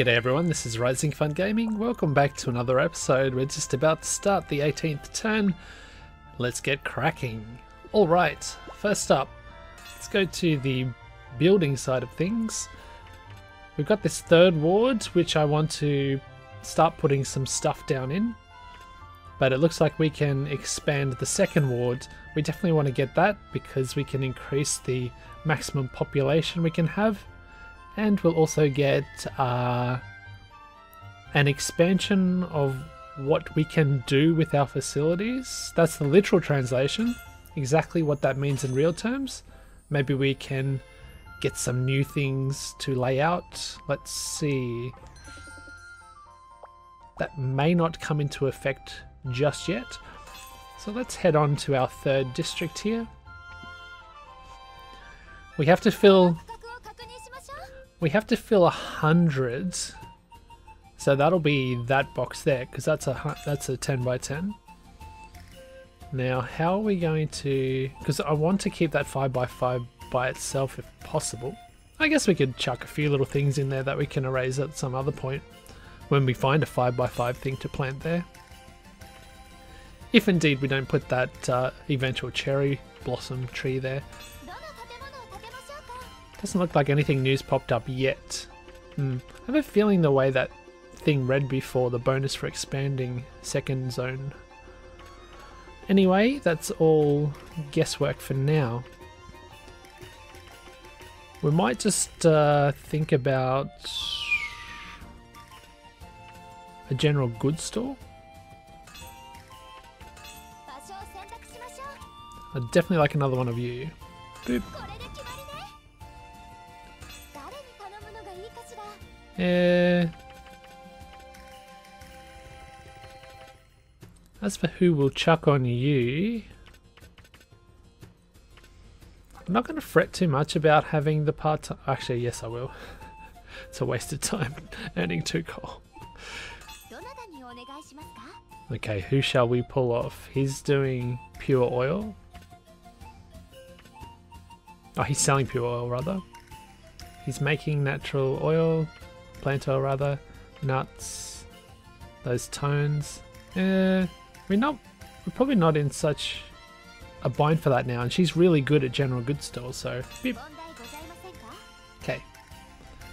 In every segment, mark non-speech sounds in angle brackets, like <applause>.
G'day everyone, this is Rising Fun Gaming. Welcome back to another episode. We're just about to start the 18th turn. Let's get cracking. Alright, first up, let's go to the building side of things. We've got this third ward, which I want to start putting some stuff down in. But it looks like we can expand the second ward. We definitely want to get that because we can increase the maximum population we can have and we'll also get uh, an expansion of what we can do with our facilities. That's the literal translation. Exactly what that means in real terms. Maybe we can get some new things to lay out. Let's see. That may not come into effect just yet. So let's head on to our third district here. We have to fill we have to fill a hundred. So that'll be that box there, because that's a that's a 10 by 10. Now, how are we going to... Because I want to keep that 5 by 5 by itself if possible. I guess we could chuck a few little things in there that we can erase at some other point when we find a 5 by 5 thing to plant there. If indeed we don't put that uh, eventual cherry blossom tree there. Doesn't look like anything new's popped up yet. Hmm. I have a feeling the way that thing read before, the bonus for expanding second zone. Anyway, that's all guesswork for now. We might just uh, think about a general goods store. I'd definitely like another one of you. Boop. Eh. As for who will chuck on you, I'm not going to fret too much about having the part time. Actually, yes, I will. <laughs> it's a waste of time <laughs> earning two cole. Okay, who shall we pull off? He's doing pure oil. Oh, he's selling pure oil, rather. He's making natural oil plant oil rather, nuts, those tones. Eh, we're not, we're probably not in such a bind for that now, and she's really good at general goods stores, so beep. Okay,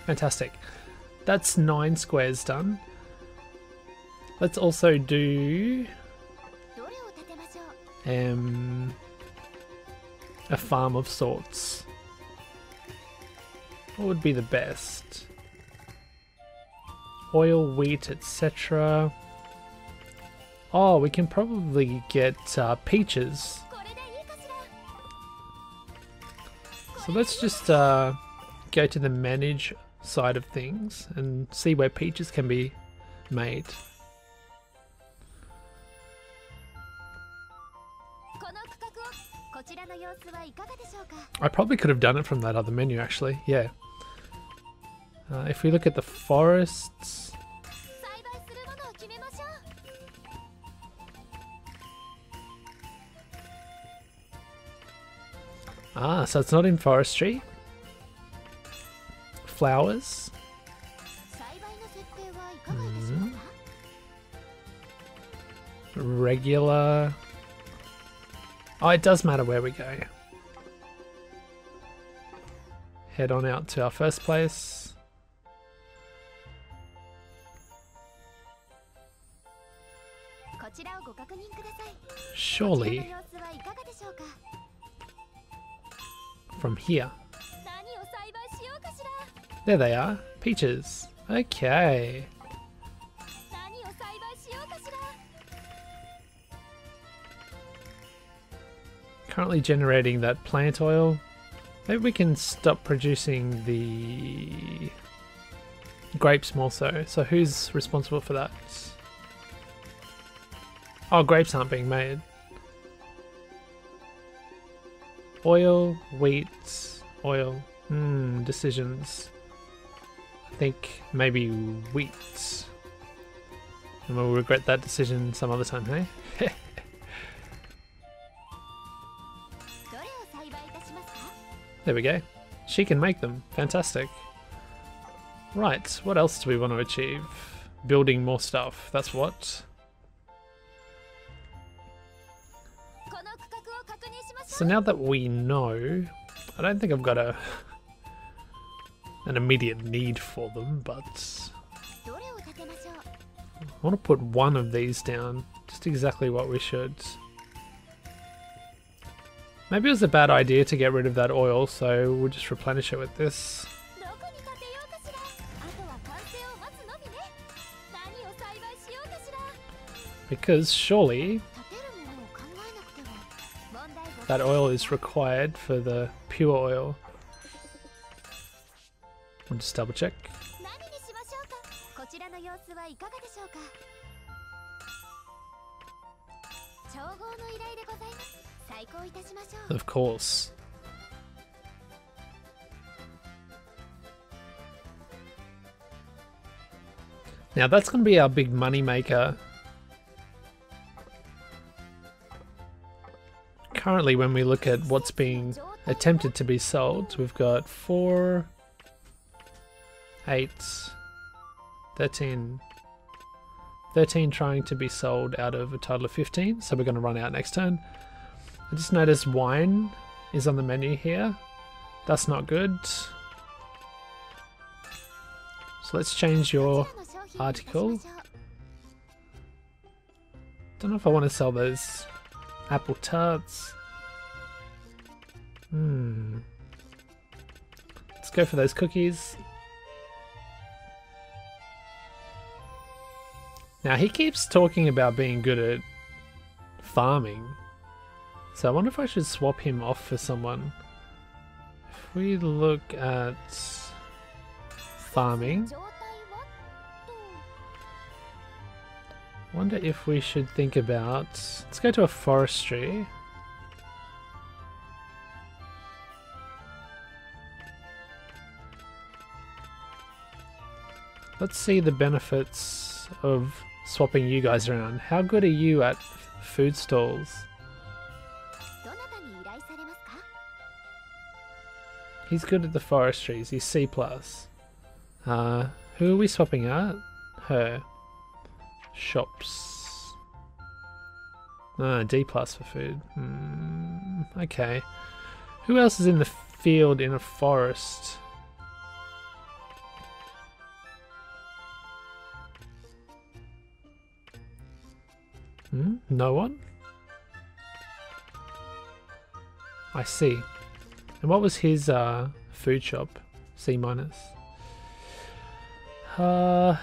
fantastic. That's nine squares done. Let's also do um, a farm of sorts. What would be the best? Oil, wheat, etc. Oh, we can probably get uh, peaches. So let's just uh, go to the manage side of things and see where peaches can be made. I probably could have done it from that other menu actually, yeah. Uh, if we look at the forests... Ah, so it's not in forestry. Flowers. Mm. Regular. Oh, it does matter where we go. Head on out to our first place. Surely from here. There they are, peaches. Okay. Currently generating that plant oil. Maybe we can stop producing the grapes more so. So who's responsible for that? Oh, grapes aren't being made. Oil, wheat, oil. Hmm, decisions. I think maybe wheat. And we'll regret that decision some other time, hey? <laughs> there we go. She can make them. Fantastic. Right, what else do we want to achieve? Building more stuff, that's what. So now that we know, I don't think I've got a an immediate need for them, but I want to put one of these down, just exactly what we should. Maybe it was a bad idea to get rid of that oil, so we'll just replenish it with this. Because surely that oil is required for the pure oil. We'll just double check. Of course. Now that's going to be our big money maker. Currently when we look at what's being attempted to be sold, we've got 4, 8, 13, 13 trying to be sold out of a total of 15, so we're going to run out next turn. I just noticed wine is on the menu here. That's not good. So let's change your article. Don't know if I want to sell those apple tarts. Hmm. Let's go for those cookies. Now he keeps talking about being good at farming. So I wonder if I should swap him off for someone. If we look at farming, wonder if we should think about, let's go to a forestry. Let's see the benefits of swapping you guys around. How good are you at food stalls? He's good at the forestries. He's C+. plus. Uh, who are we swapping out? Her. Shops. Uh, D plus for food. Hmm, okay. Who else is in the field in a forest? Hmm? No one? I see. And what was his uh, food shop? C minus. Uh,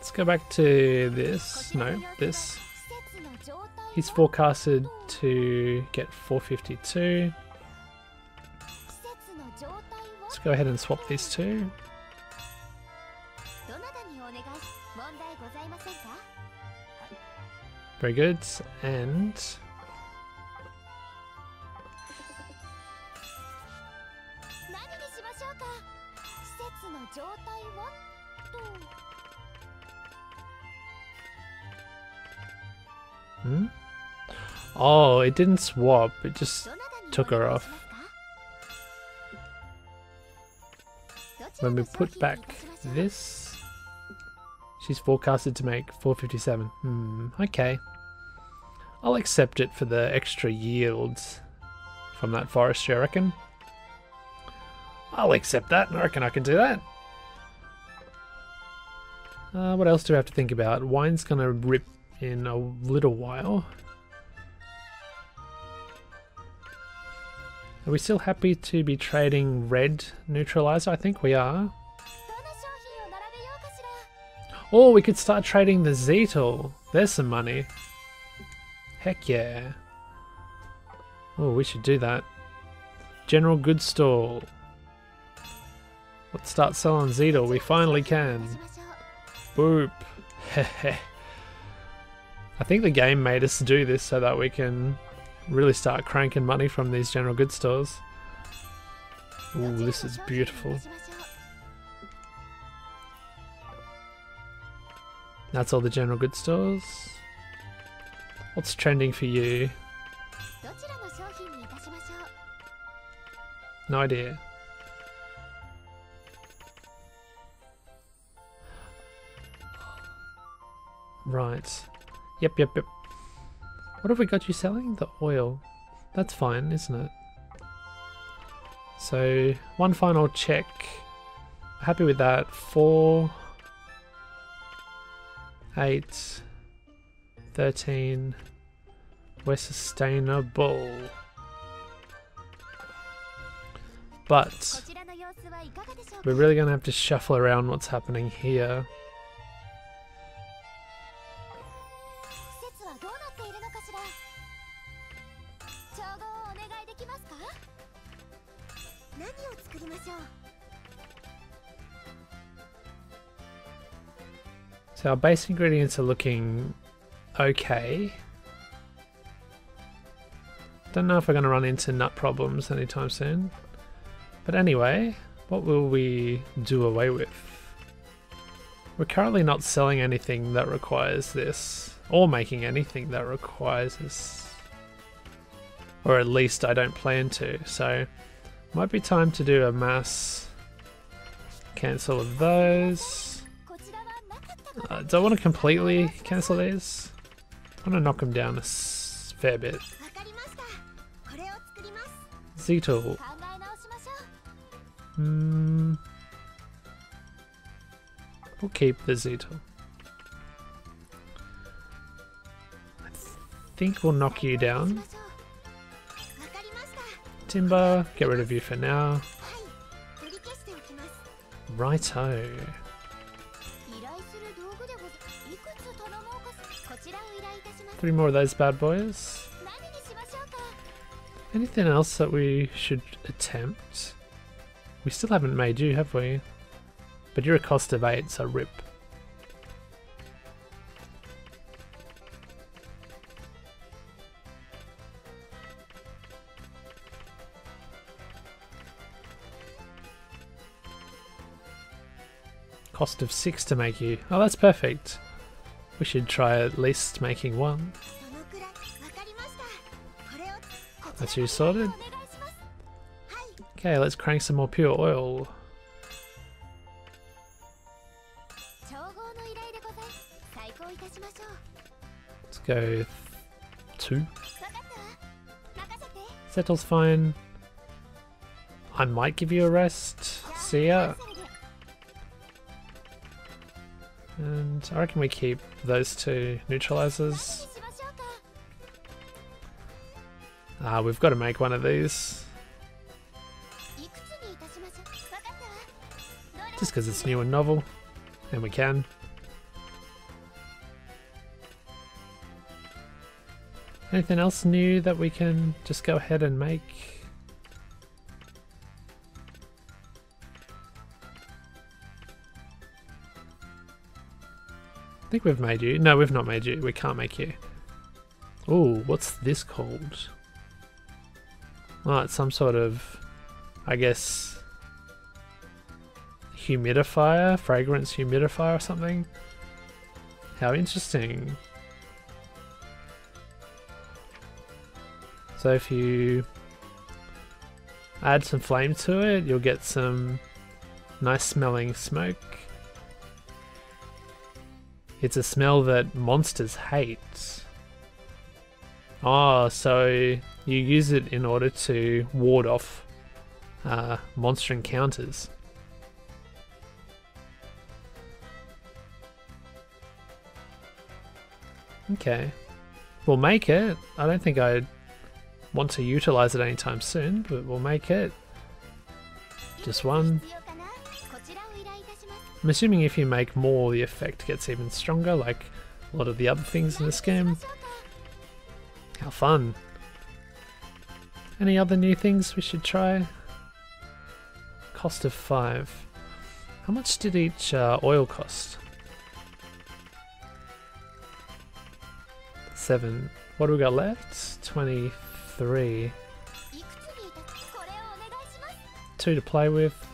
let's go back to this. No, this. He's forecasted to get 452. Let's go ahead and swap these two. Very good. And Hmm? Oh, it didn't swap, it just took her off. When we put back this, she's forecasted to make 457. Hmm, okay. I'll accept it for the extra yields from that forestry, I reckon. I'll accept that, I reckon I can do that. Uh, what else do we have to think about? Wine's gonna rip in a little while. Are we still happy to be trading red neutralizer? I think we are. Oh, we could start trading the Zettel. There's some money. Heck yeah. Oh, we should do that. General goods store. Let's start selling Zettel. We finally can. Boop. <laughs> Hehe. I think the game made us do this so that we can really start cranking money from these general goods stores. Ooh, this is beautiful. That's all the general goods stores. What's trending for you? No idea. Right. Yep, yep, yep. What have we got you selling? The oil. That's fine, isn't it? So, one final check. Happy with that. Four, eight, thirteen. We're sustainable. But we're really going to have to shuffle around what's happening here. So our base ingredients are looking okay. Don't know if we're going to run into nut problems anytime soon. But anyway, what will we do away with? We're currently not selling anything that requires this, or making anything that requires this. Or at least I don't plan to, so might be time to do a mass cancel of those. Uh, do I want to completely cancel these? I want to knock them down a fair bit. Z-tool. Hmm. We'll keep the Z-tool. I think we'll knock you down. Timber, get rid of you for now. Righto. Three more of those bad boys. Anything else that we should attempt? We still haven't made you, have we? But you're a cost of 8, so rip. Cost of 6 to make you. Oh, that's perfect. We should try at least making one. That's you sorted. Okay, let's crank some more pure oil. Let's go two. Settles fine. I might give you a rest. See ya. And I reckon we keep those two neutralizers. Ah, we've got to make one of these. Just because it's new and novel. And we can. Anything else new that we can just go ahead and make? I think we've made you. No, we've not made you. We can't make you. Oh, what's this called? Oh, it's some sort of, I guess, humidifier, fragrance humidifier or something. How interesting. So if you add some flame to it, you'll get some nice smelling smoke. It's a smell that monsters hate. Oh, so you use it in order to ward off uh, monster encounters. Okay. We'll make it. I don't think I want to utilize it anytime soon, but we'll make it. Just one. I'm assuming if you make more, the effect gets even stronger, like a lot of the other things in this game. How fun. Any other new things we should try? Cost of 5. How much did each uh, oil cost? 7. What do we got left? 23. 2 to play with.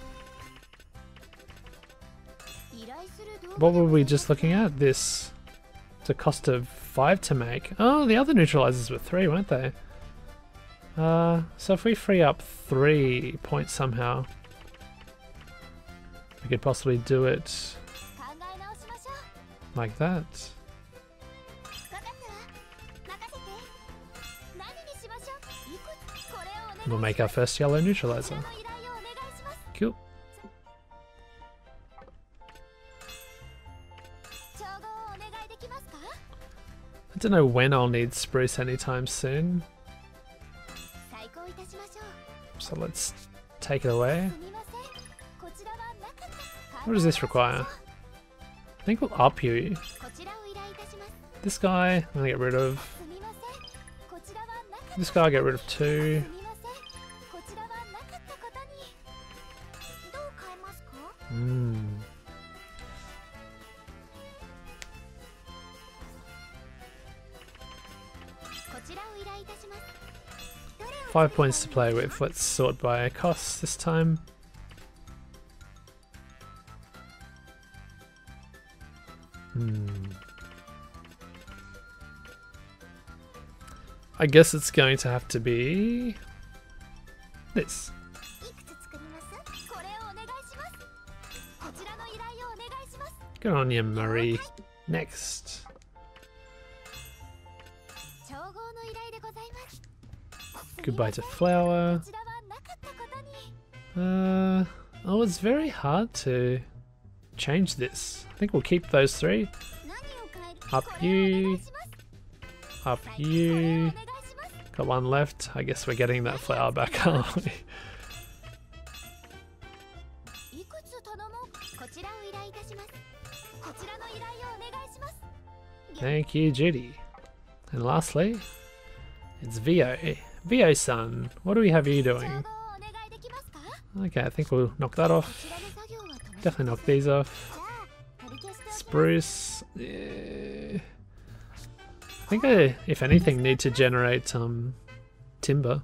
What were we just looking at? This... It's a cost of 5 to make. Oh, the other neutralizers were 3, weren't they? Uh, so if we free up 3 points somehow, we could possibly do it like that. We'll make our first yellow neutralizer. I don't know when I'll need spruce anytime soon. So let's take it away. What does this require? I think we'll up you. This guy, I'm gonna get rid of. This guy I'll get rid of too. Hmm. Five points to play with. Let's sort by cost this time. Hmm. I guess it's going to have to be this. Good on you, Murray. Next. Goodbye to Flower. Uh, oh, it's very hard to change this. I think we'll keep those three. Up you. Up you. Got one left. I guess we're getting that flower back, <laughs> aren't we? Thank you, Judy. And lastly, it's Vio. Vio-san, what do we have you doing? Okay, I think we'll knock that off. Definitely knock these off. Spruce. Yeah. I think I, if anything, need to generate um, timber.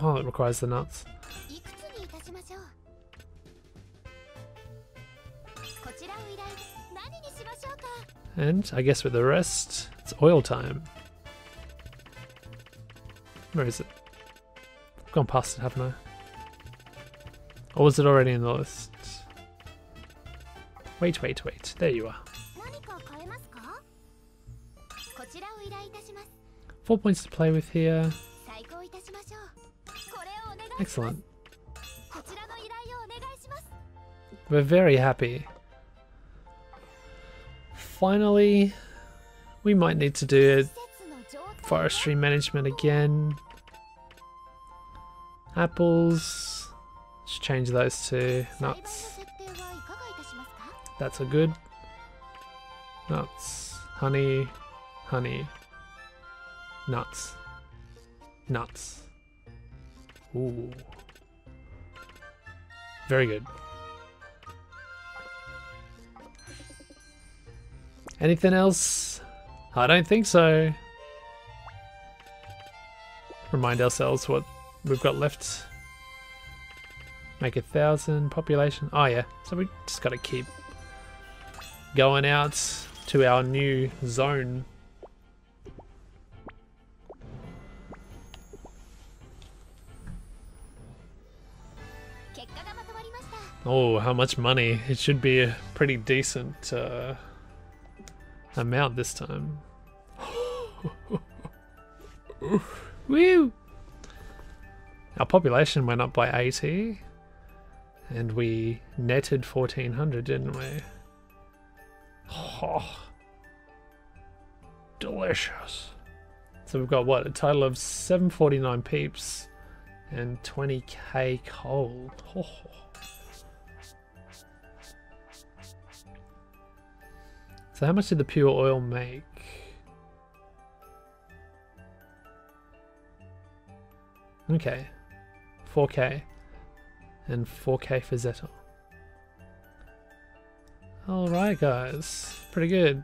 Oh, it requires the nuts. And I guess with the rest, it's oil time. Where is it? I've gone past it, haven't I? Or was it already in the list? Wait, wait, wait. There you are. Four points to play with here. Excellent. We're very happy. Finally, we might need to do forestry management again. Apples. Let's change those to nuts. That's a good. Nuts. Honey. Honey. Nuts. Nuts. Ooh. Very good. Anything else? I don't think so. Remind ourselves what we've got left. Make a thousand population. Oh yeah, so we just gotta keep going out to our new zone. Oh, how much money? It should be a pretty decent uh, amount this time. <gasps> Woo! Our population went up by 80 and we netted 1400, didn't we? Oh, delicious. So we've got what? A total of 749 peeps and 20k cole. Oh. So how much did the pure oil make? Okay. 4k. And 4k for Zeta. Alright guys. Pretty good.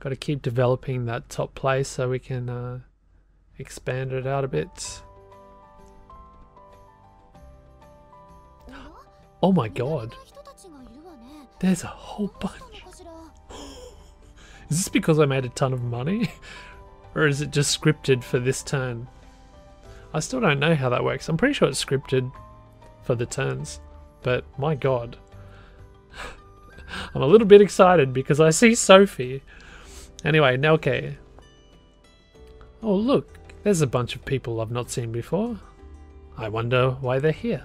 Got to keep developing that top place so we can uh, expand it out a bit. Oh my god. There's a whole bunch. <gasps> Is this because I made a ton of money? <laughs> or is it just scripted for this turn? I still don't know how that works. I'm pretty sure it's scripted for the turns. but my god. <laughs> I'm a little bit excited because I see Sophie. Anyway, Nelke. Oh look, there's a bunch of people I've not seen before. I wonder why they're here.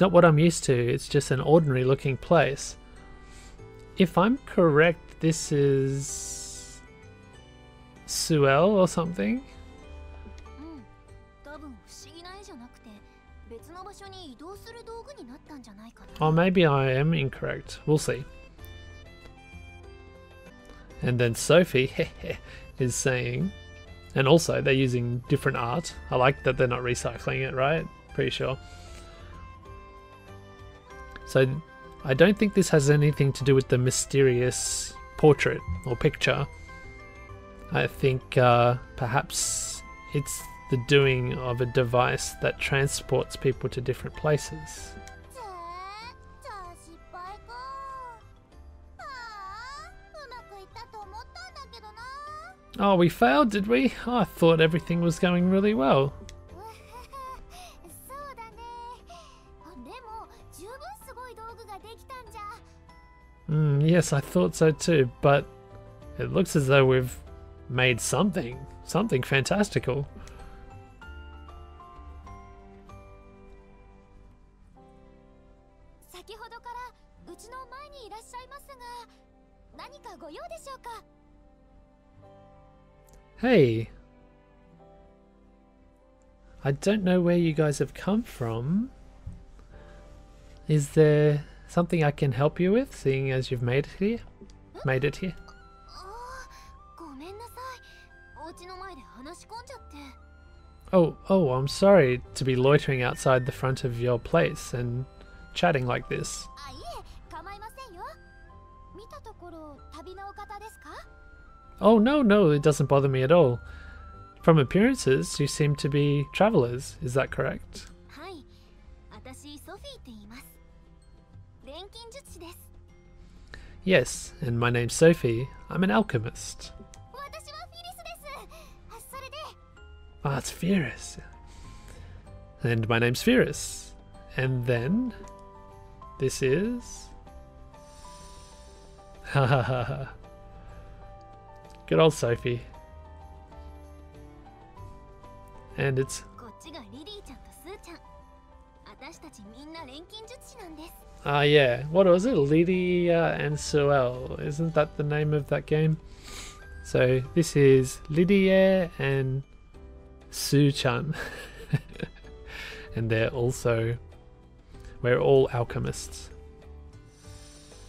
It's not what I'm used to, it's just an ordinary looking place. If I'm correct, this is... Suelle or something? Or maybe I am incorrect. We'll see. And then Sophie <laughs> is saying, and also they're using different art. I like that they're not recycling it, right? Pretty sure. So I don't think this has anything to do with the mysterious portrait or picture. I think uh, perhaps it's the doing of a device that transports people to different places. Oh, we failed, did we? Oh, I thought everything was going really well. Mm, yes, I thought so too, but it looks as though we've made something, something fantastical. Hey! I don't know where you guys have come from. Is there Something I can help you with, seeing as you've made it here? Made it here? Oh, oh, I'm sorry to be loitering outside the front of your place and chatting like this. Oh, no, no, it doesn't bother me at all. From appearances, you seem to be travelers, is that correct? Yes, and my name's Sophie. I'm an alchemist. Ah, it's Firis. And my name's Firis. And then this is <laughs> Ha ha ha ha. Good old Sophie. And it's Ah, uh, yeah. What was it? Lydia and Suelle. Isn't that the name of that game? So this is Lydia and Su-chan. <laughs> and they're also... We're all alchemists.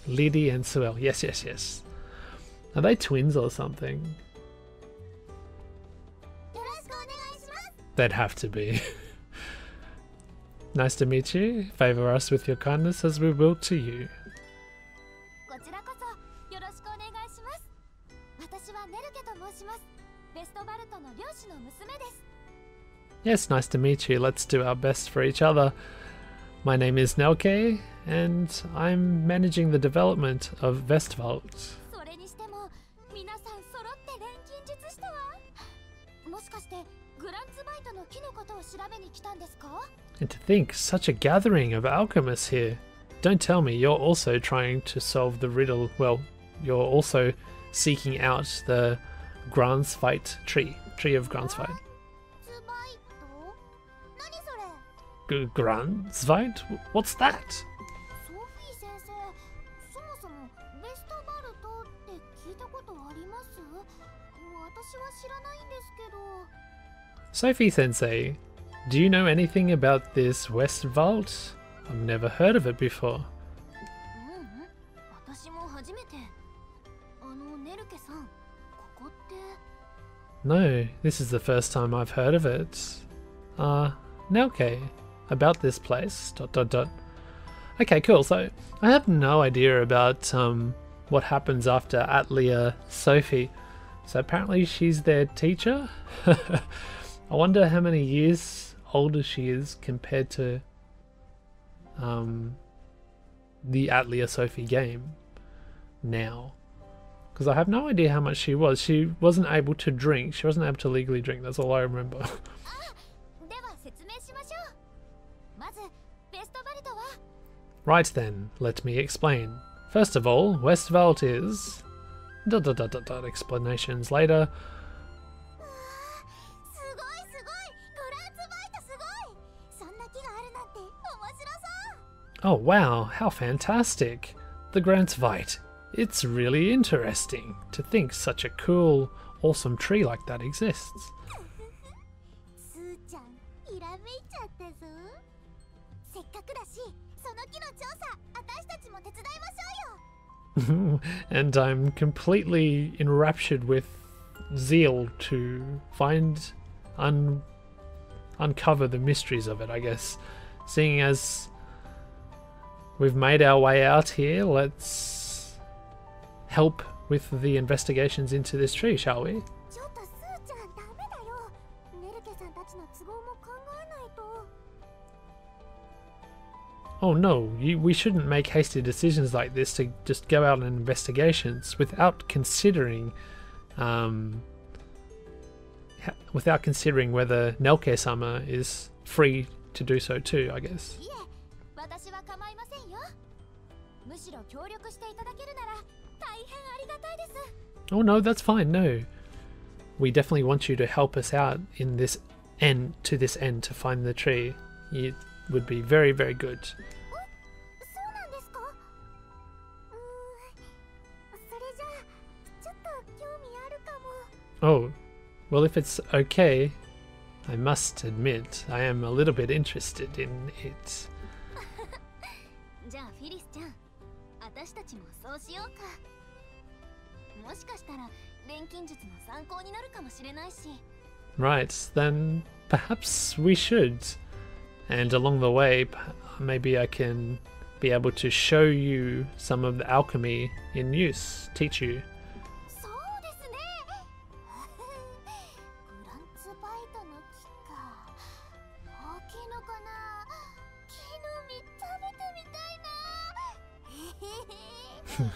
Lydia and Suelle. Yes, yes, yes. Are they twins or something? They'd have to be. <laughs> Nice to meet you. Favor us with your kindness as we will to you. Yes, nice to meet you. Let's do our best for each other. My name is Nelke, and I'm managing the development of Westwald. And to think, such a gathering of alchemists here. Don't tell me you're also trying to solve the riddle. Well, you're also seeking out the Granzweit tree. Tree of Granzweit. Granzweit? What's that? Sophie Sensei, do you know anything about this Westwald? I've never heard of it before. No, this is the first time I've heard of it. Uh, Nelke, about this place, dot dot dot. Okay, cool, so I have no idea about um, what happens after Atelier Sophie. So apparently she's their teacher? <laughs> I wonder how many years older she is compared to um, the Atelier Sophie game now. Because I have no idea how much she was. She wasn't able to drink. She wasn't able to legally drink. That's all I remember. <laughs> right then, let me explain. First of all, Westwald is... Da da da da da. explanations later. Oh wow, how fantastic! The Granzweit. It's really interesting to think such a cool, awesome tree like that exists. <laughs> and I'm completely enraptured with zeal to find un uncover the mysteries of it, I guess. Seeing as We've made our way out here. Let's help with the investigations into this tree, shall we? Oh no, you, we shouldn't make hasty decisions like this to just go out on investigations without considering, um, without considering whether Nelke-sama is free to do so too, I guess. むしろ協力していただけるなら大変ありがたいです Oh no, that's fine. No, we definitely want you to help us out in this end to this end to find the tree. It would be very very good. そうなんですかうーんそれじゃあちょっと興味あるかも Oh, well, if it's okay, I must admit I am a little bit interested in it. 私たちもそうしようかもしかしたら錬金術の参考になるかもしれないし Right, then perhaps we should. And along the way, p- maybe I can be able to show you some of the alchemy in use, teach you.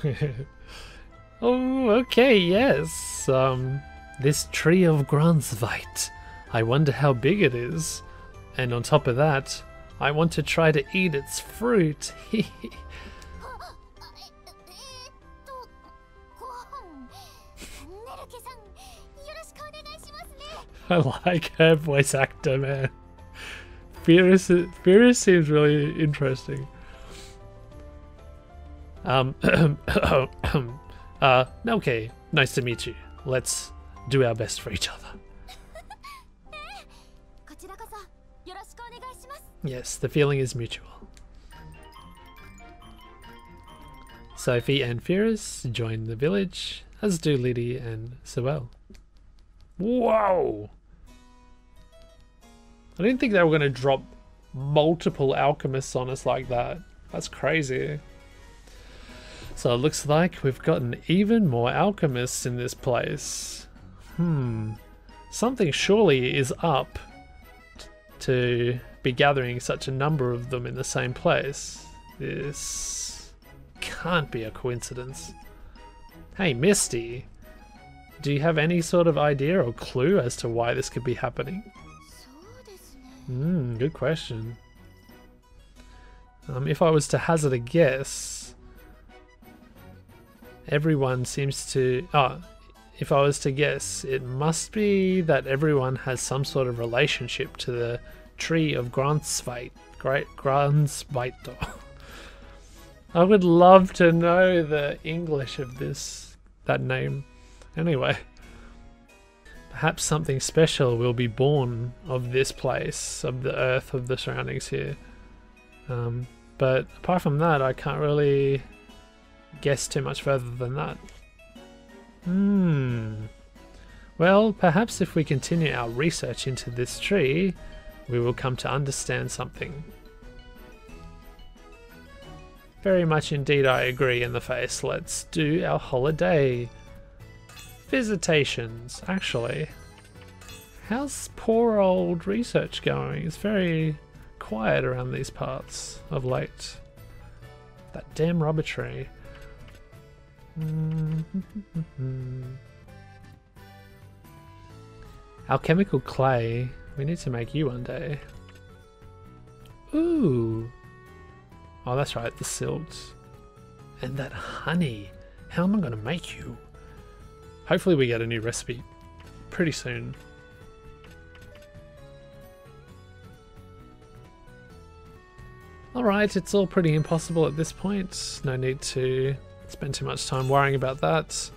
<laughs> oh, okay, yes. Um, this tree of Granzweit. I wonder how big it is. And on top of that, I want to try to eat its fruit. <laughs> I like her voice actor, man. Fear, is, Fear seems really interesting. Um, <coughs> uh, <coughs> okay, nice to meet you. Let's do our best for each other. Yes, the feeling is mutual. Sophie and Firis join the village, as do Lydie and Suelle. Whoa! I didn't think they were going to drop multiple alchemists on us like that. That's crazy. So it looks like we've gotten even more alchemists in this place. Hmm. Something surely is up to be gathering such a number of them in the same place. This can't be a coincidence. Hey, Misty, do you have any sort of idea or clue as to why this could be happening? Hmm, good question. Um, if I was to hazard a guess, everyone seems to. Oh, if I was to guess, it must be that everyone has some sort of relationship to the tree of Granzweit. Great Gransveito. <laughs> I would love to know the English of this that name. Anyway. Perhaps something special will be born of this place, of the earth, of the surroundings here. Um, but apart from that, I can't really guess too much further than that. Hmm. Well, perhaps if we continue our research into this tree, we will come to understand something. Very much indeed, I agree in the face. Let's do our holiday. Visitations, actually. How's poor old research going? It's very quiet around these parts of late. That damn rubber tree. <laughs> Alchemical clay. We need to make you one day. Ooh. Oh, that's right, the silt. And that honey. How am I going to make you? Hopefully we get a new recipe pretty soon. Alright, it's all pretty impossible at this point. No need to spend too much time worrying about that.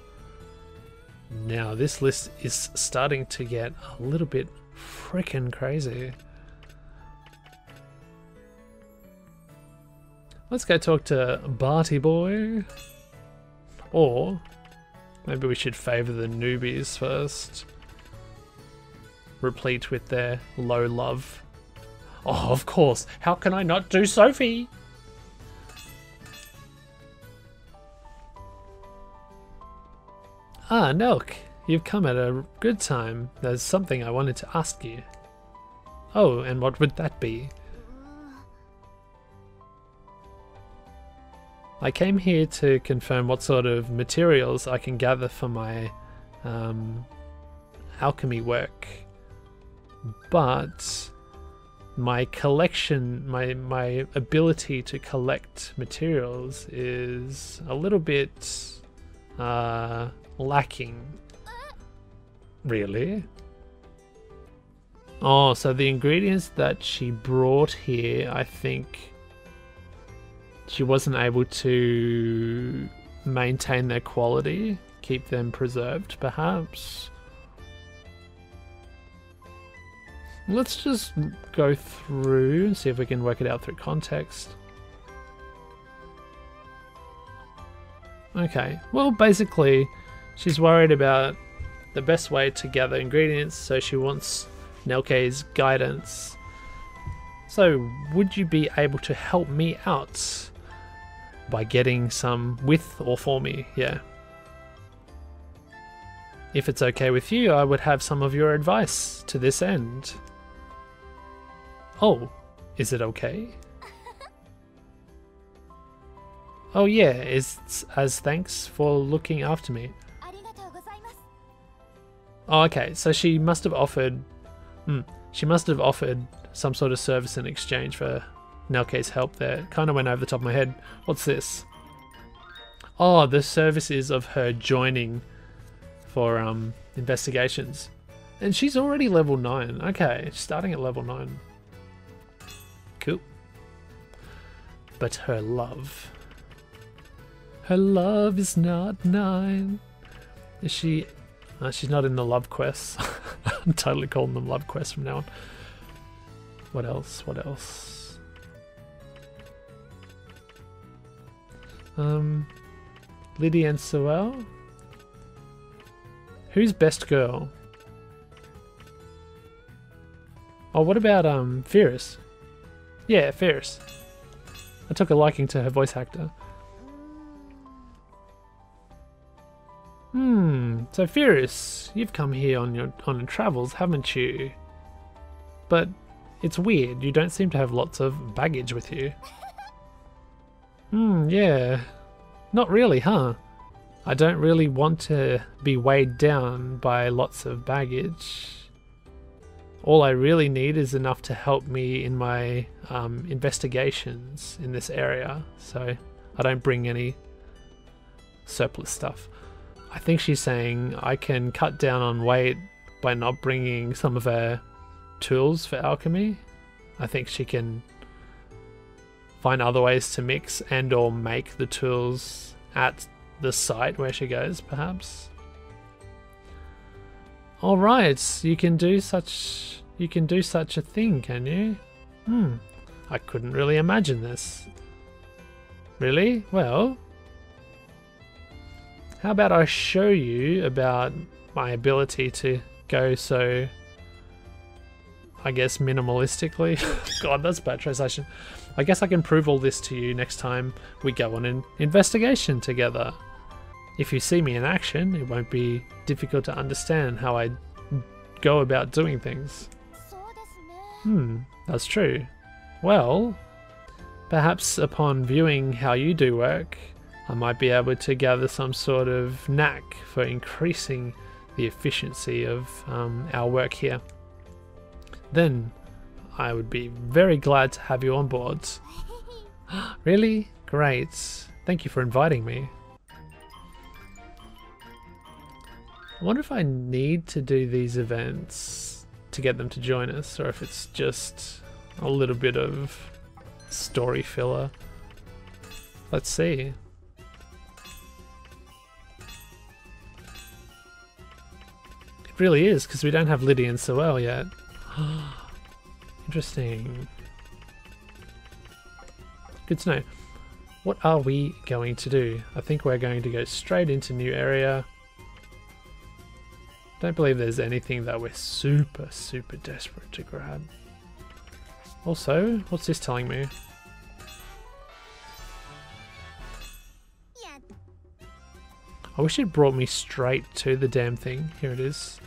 Now, this list is starting to get a little bit freaking crazy. Let's go talk to Barty Boy. Or maybe we should favour the newbies first. Replete with their low love. Oh, of course. How can I not do Sophie? Ah, Nelke. You've come at a good time. There's something I wanted to ask you. Oh, and what would that be? I came here to confirm what sort of materials I can gather for my um, alchemy work, but my collection, my my ability to collect materials is a little bit uh, lacking. Really? Oh, so the ingredients that she brought here, I think she wasn't able to maintain their quality, keep them preserved, perhaps. Let's just go through and see if we can work it out through context. Okay, well, basically, she's worried about the best way to gather ingredients, so she wants Nelke's guidance. So, would you be able to help me out? by getting some with or for me, yeah. If it's okay with you, I would have some of your advice to this end. Oh, is it okay? <laughs> Oh yeah, it's as thanks for looking after me. Oh, okay, so she must have offered... Hmm, she must have offered some sort of service in exchange for Nelke's help there. Kind of went over the top of my head. What's this? Oh, the services of her joining for um, investigations. And she's already level 9. Okay, starting at level 9. Cool. But her love. Her love is not 9. Is she... Uh, she's not in the love quests. <laughs> I'm totally calling them love quests from now on. What else? What else? Um, Lydie and Suelle. Who's best girl? Oh, what about um Firis? Yeah, Firis. I took a liking to her voice actor. Hmm. So Firis, you've come here on your on your travels, haven't you? But it's weird. You don't seem to have lots of baggage with you. Hmm, yeah. Not really, huh? I don't really want to be weighed down by lots of baggage. All I really need is enough to help me in my um, investigations in this area, so I don't bring any surplus stuff. I think she's saying I can cut down on weight by not bringing some of her tools for alchemy. I think she can find other ways to mix and or make the tools at the site where she goes, perhaps. Alright, you can do such you can do such a thing, can you? Hmm. I couldn't really imagine this. Really? Well, how about I show you about my ability to go so I guess minimalistically. <laughs> God, that's bad translation. I guess I can prove all this to you next time we go on an investigation together. If you see me in action, it won't be difficult to understand how I go about doing things. Hmm, that's true. Well, perhaps upon viewing how you do work, I might be able to gather some sort of knack for increasing the efficiency of um, our work here. Then I would be very glad to have you on board. <laughs> really? Great. Thank you for inviting me. I wonder if I need to do these events to get them to join us, or if it's just a little bit of story filler. Let's see. Really is, because we don't have Lydie and Suelle yet. <gasps> Interesting. Good to know. What are we going to do? I think we're going to go straight into new area. Don't believe there's anything that we're super, super desperate to grab. Also, what's this telling me? I wish it brought me straight to the damn thing. Here it is.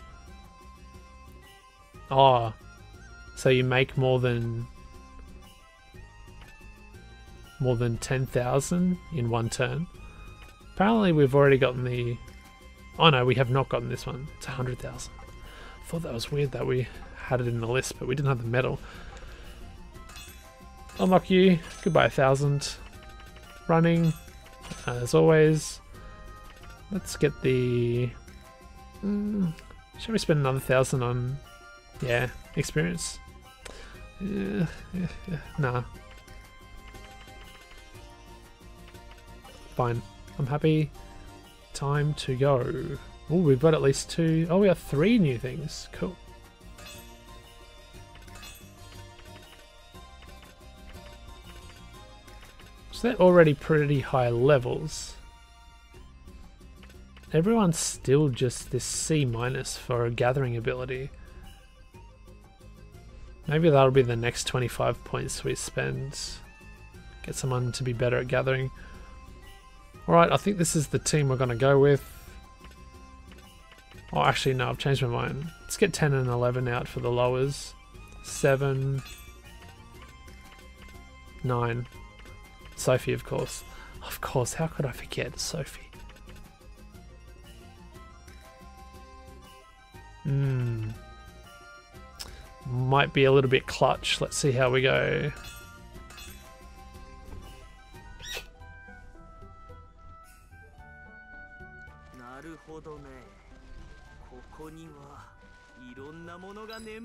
Oh, so you make more than more than 10,000 in one turn. Apparently we've already gotten the... Oh no, we have not gotten this one. It's 100,000. I thought that was weird that we had it in the list, but we didn't have the medal. Unlock you. Goodbye, 1,000. Running, as always. Let's get the... Mm, shall we spend another 1,000 on... Yeah, experience? Yeah, yeah, yeah. Nah, Fine. I'm happy. Time to go. Oh, we've got at least two. Oh, we have three new things. Cool. So they're already pretty high levels. Everyone's still just this C minus for a gathering ability. Maybe that'll be the next 25 points we spend. Get someone to be better at gathering. Alright, I think this is the team we're going to go with. Oh, actually, no, I've changed my mind. Let's get 10 and 11 out for the lowers. 7. 9. Sophie, of course. Of course, how could I forget Sophie? Hmm. Might be a little bit clutch. Let's see how we go. 眠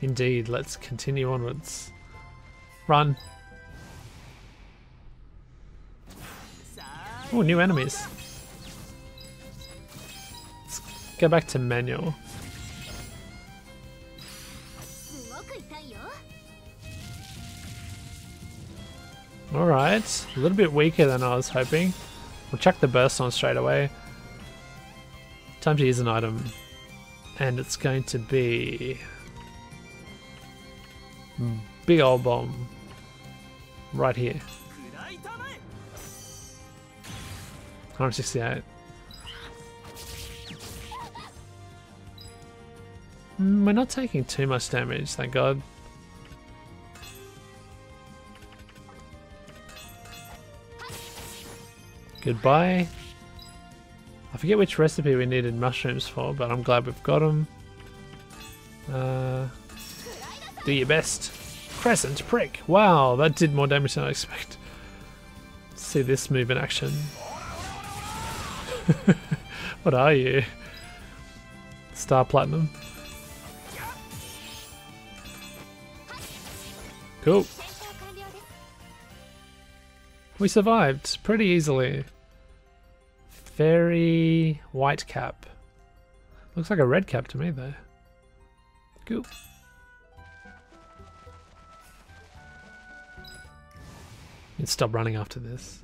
Indeed, let's continue onwards. Run. Oh, new enemies. Let's go back to manual. Alright, a little bit weaker than I was hoping. We'll chuck the burst on straight away. Time to use an item. And it's going to be... Big old bomb. Right here. 168. Mm, we're not taking too much damage, thank god. Goodbye. I forget which recipe we needed mushrooms for, but I'm glad we've got them. Uh, do your best. Crescent prick. Wow, that did more damage than I expect. see this move in action. <laughs> what are you? Star Platinum. Cool. We survived pretty easily. Fairy white cap. Looks like a red cap to me though. Cool. Let's stop running after this.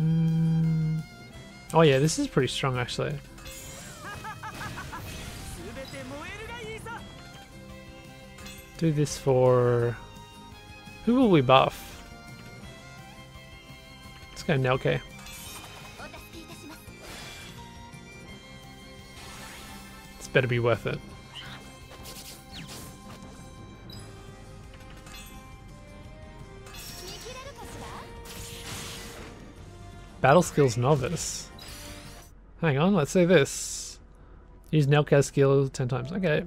Mm. Oh yeah, this is pretty strong actually. do this for... Who will we buff? and Nelke. It's better be worth it. Battle skills novice. Hang on, let's say this. Use Nelke's skill 10 times. Okay.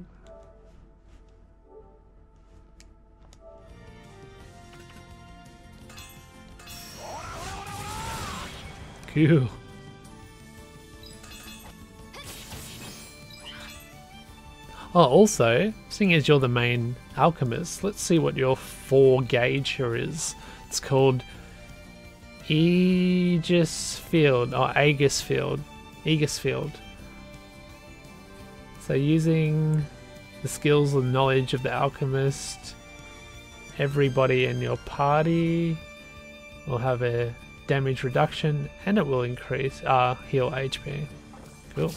Cool. Oh, also, seeing as you're the main alchemist, let's see what your four gauge here is. It's called Aegis Field or Aegis Field. Aegis Field. So using the skills and knowledge of the alchemist, everybody in your party will have a damage reduction and it will increase uh heal HP. Cool.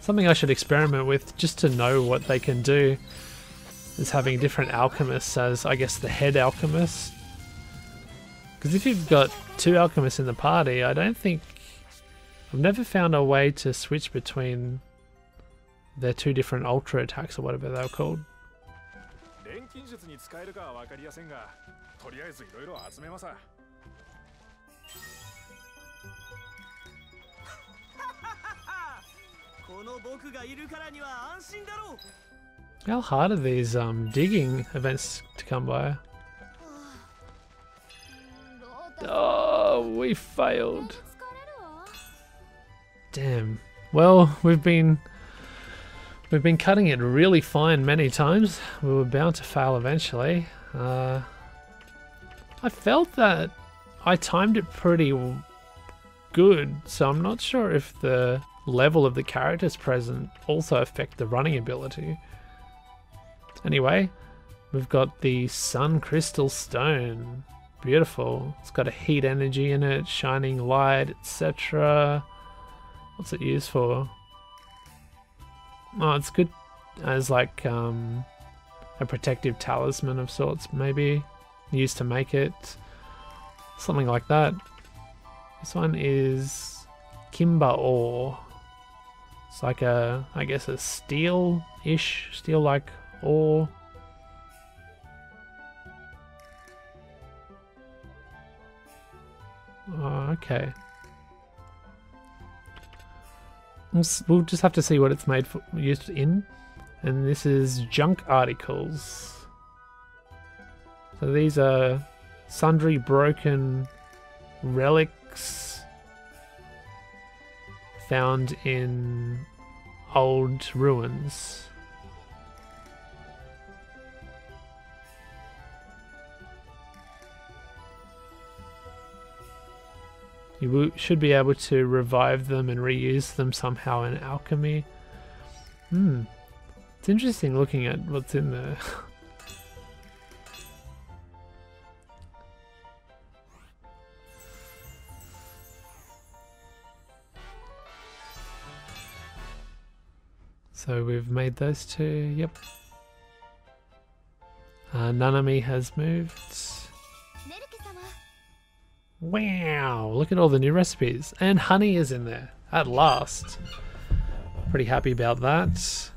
Something I should experiment with just to know what they can do is having different alchemists as, I guess, the head alchemist. Because if you've got two alchemists in the party, I don't think... I've never found a way to switch between their two different ultra attacks or whatever they're called. 錬金術に使えるかは分かりやせんがとりあえずいろいろ集めます<laughs> この僕がいるからには安心だろう How hard are these um, digging events to come by? ロータ Oh, we failed. 疲れるわ Damn. Well, we've been we've been cutting it really fine many times. We were bound to fail eventually. Uh, I felt that I timed it pretty good, so I'm not sure if the level of the characters present also affect the running ability. Anyway, we've got the Sun Crystal Stone. Beautiful. It's got a heat energy in it, shining light, etc. What's it used for? Oh, it's good as like um, a protective talisman of sorts, maybe used to make it. Something like that. This one is Kimba ore. It's like a, I guess, a steel-ish, steel-like ore. Oh, okay. We'll, just have to see what it's made for used in. And this is junk articles. So these are sundry broken relics found in old ruins. You should be able to revive them and reuse them somehow in alchemy. Hmm. It's interesting looking at what's in there. so we've made those two, yep. Uh, Nanami has moved. Wow, look at all the new recipes. And honey is in there, at last. Pretty happy about that.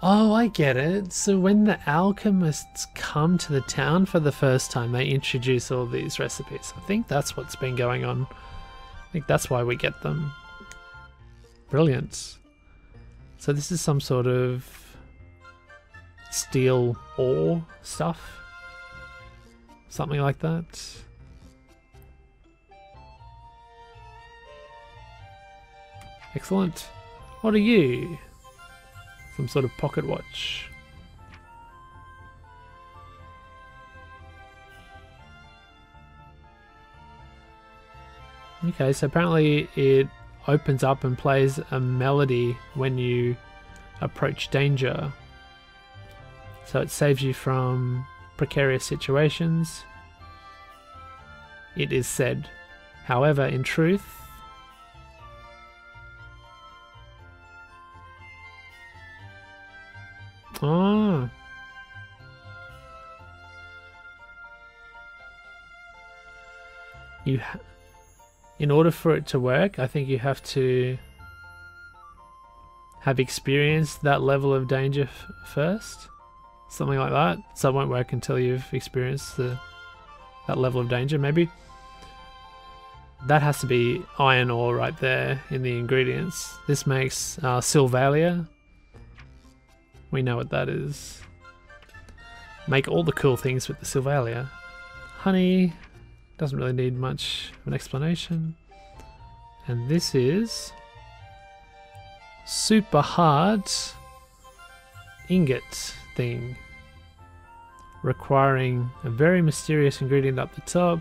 Oh, I get it. So when the alchemists come to the town for the first time, they introduce all these recipes. I think that's what's been going on. I think that's why we get them. Brilliant. So this is some sort of steel ore stuff. Something like that. Excellent. What are you? Some sort of pocket watch. Okay, so apparently it opens up and plays a melody when you approach danger. So it saves you from precarious situations. it is said. However, in truth, Oh. You in order for it to work, I think you have to have experienced that level of danger first. Something like that. So it won't work until you've experienced the that level of danger, maybe. That has to be iron ore right there in the ingredients. This makes uh, Sylvalia. We know what that is. Make all the cool things with the Sylvalia. Honey doesn't really need much of an explanation. And this is super hard ingot thing requiring a very mysterious ingredient up the top.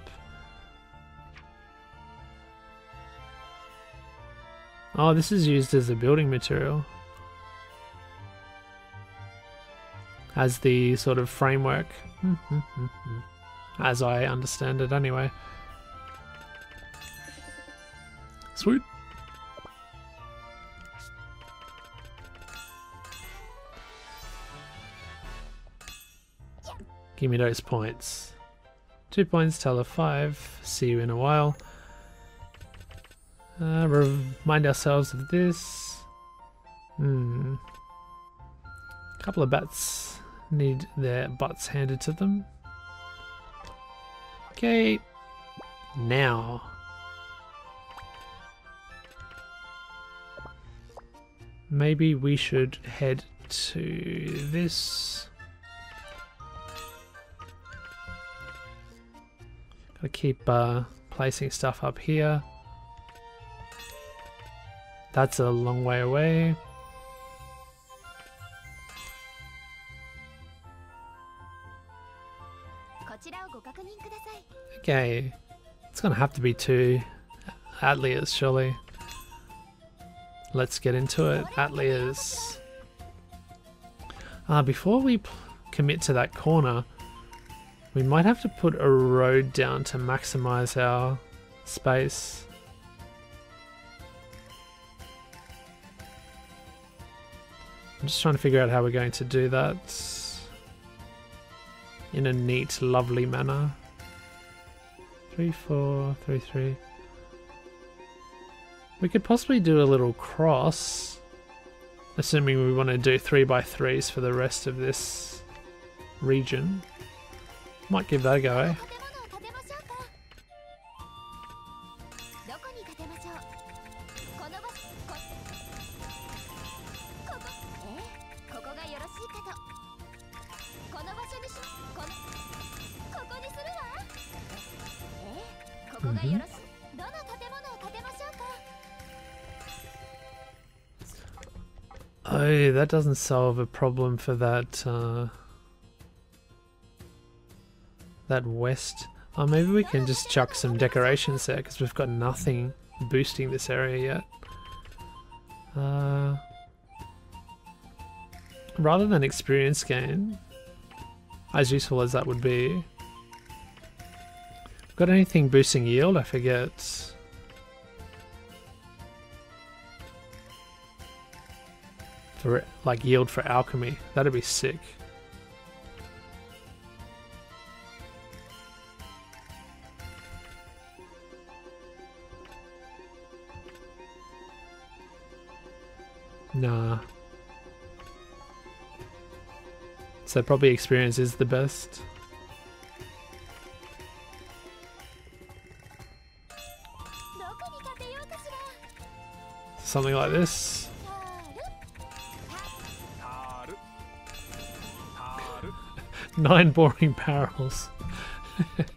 Oh, this is used as a building material. As the sort of framework. <laughs> As I understand it, anyway. Sweet. Give me those points. Two points, Teller five. See you in a while. Uh, remind ourselves of this. Hmm. A couple of bats need their butts handed to them. Okay. Now. Maybe we should head to this. Gotta keep uh, placing stuff up here. That's a long way away. Okay, it's gonna have to be two Atlias, surely. Let's get into it. Atlias. Uh, before we commit to that corner, we might have to put a road down to maximize our space. I'm just trying to figure out how we're going to do that in a neat, lovely manner. Three, four, three, three. We could possibly do a little cross, assuming we want to do three by threes for the rest of this region. Might give that a go. Mm -hmm. Oh, that doesn't solve a problem for that. Uh that west. Oh, maybe we can just chuck some decorations there because we've got nothing boosting this area yet. Uh, rather than experience gain, as useful as that would be, got anything boosting yield? I forget. for like yield for alchemy. That'd be sick. Nah. So probably experience is the best. Something like this. <laughs> Nine boring parables. <laughs>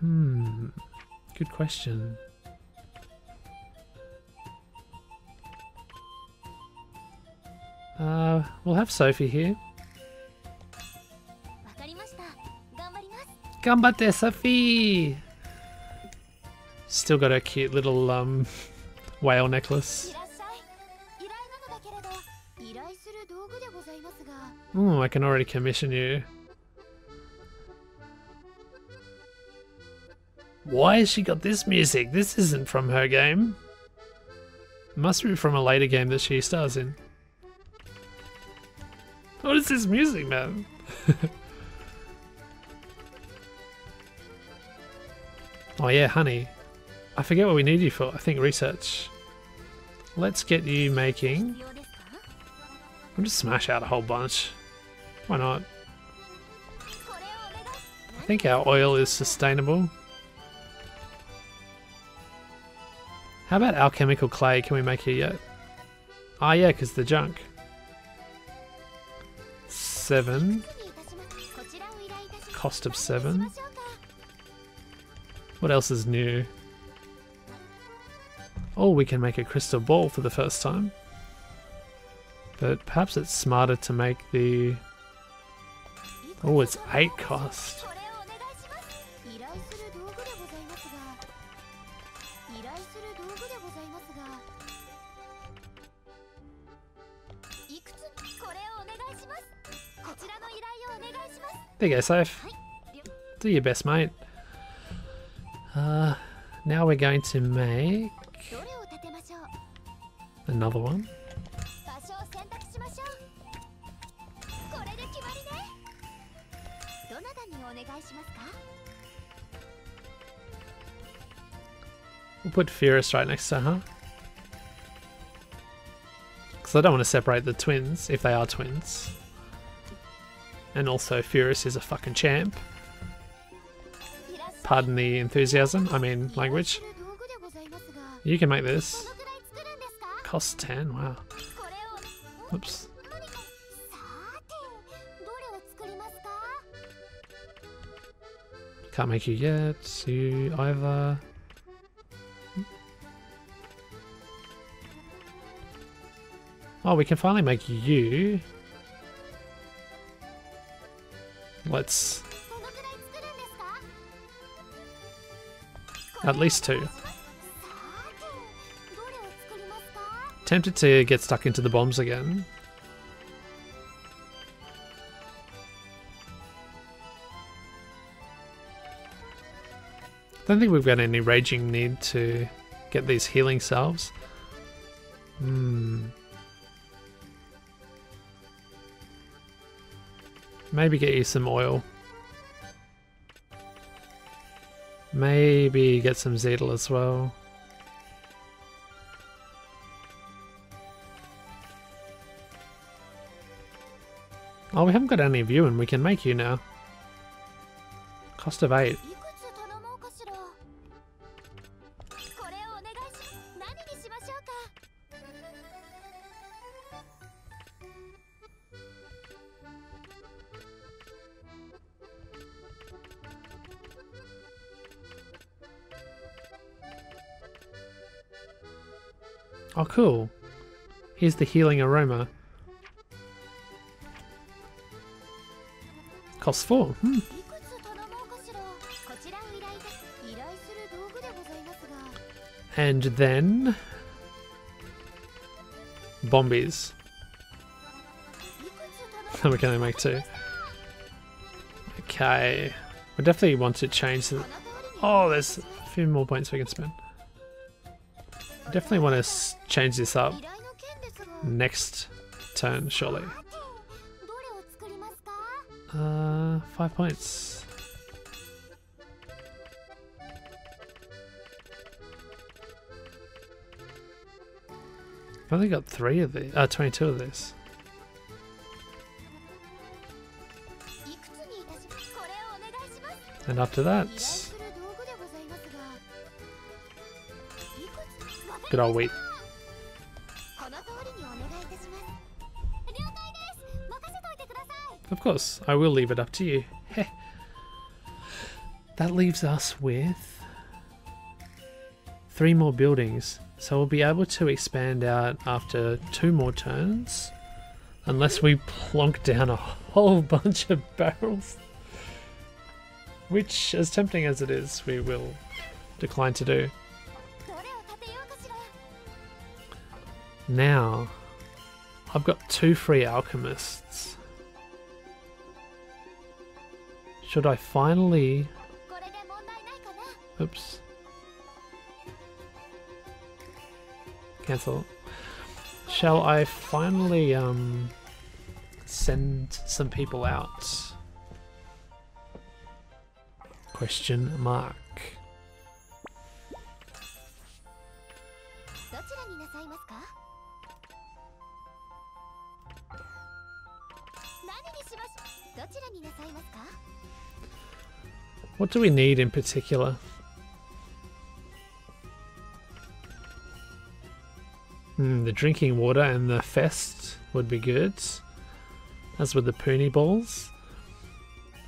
Hmm. Good question. Uh, we'll have Sophie here. Gambatte, Sophie! Still got her cute little um, <laughs> whale necklace. Ooh, I can already commission you. Why has she got this music? This isn't from her game. It must be from a later game that she stars in. What is this music, man? <laughs> oh yeah, honey. I forget what we need you for. I think research. Let's get you making... We'll just smash out a whole bunch. Why not? I think our oil is sustainable. How about alchemical clay? Can we make it yet? Ah, yeah, because the junk. Seven. Cost of seven. What else is new? Oh, we can make a crystal ball for the first time. But perhaps it's smarter to make the... Oh, it's eight cost. There you go, Safe. Do your best, mate. Uh, now we're going to make another one. We'll put Firis right next to her. Because I don't want to separate the twins, if they are twins. And also Firis is a fucking champ. Pardon the enthusiasm, I mean language. You can make this. Cost 10, wow. Oops. Can't make you yet, you either. Hmm. Oh, we can finally make you. Let's... At least two. Tempted to get stuck into the bombs again. Don't think we've got any raging need to get these healing salves. Hmm. Maybe get you some oil. Maybe get some Zettel as well. Oh, we haven't got any of you, and we can make you now. Cost of 8. Is the healing aroma. Costs four. Hmm. And then... Bombies. we can only make two. Okay. We definitely want to change the... Oh, there's a few more points we can spend. Definitely want to change this up next turn, surely. Uh, five points. I've only got three of these, uh, 22 of these. And after that, good old wheat. course, I will leave it up to you. Heh. That leaves us with three more buildings. So we'll be able to expand out after two more turns. Unless we plonk down a whole <laughs> bunch of barrels. Which, as tempting as it is, we will decline to do. Now, I've got two free alchemists. Should I finally... Oops. Cancel. Shall I finally um, send some people out? Question mark. Do we need in particular? Hmm, the drinking water and the fest would be good. As with the Puni balls.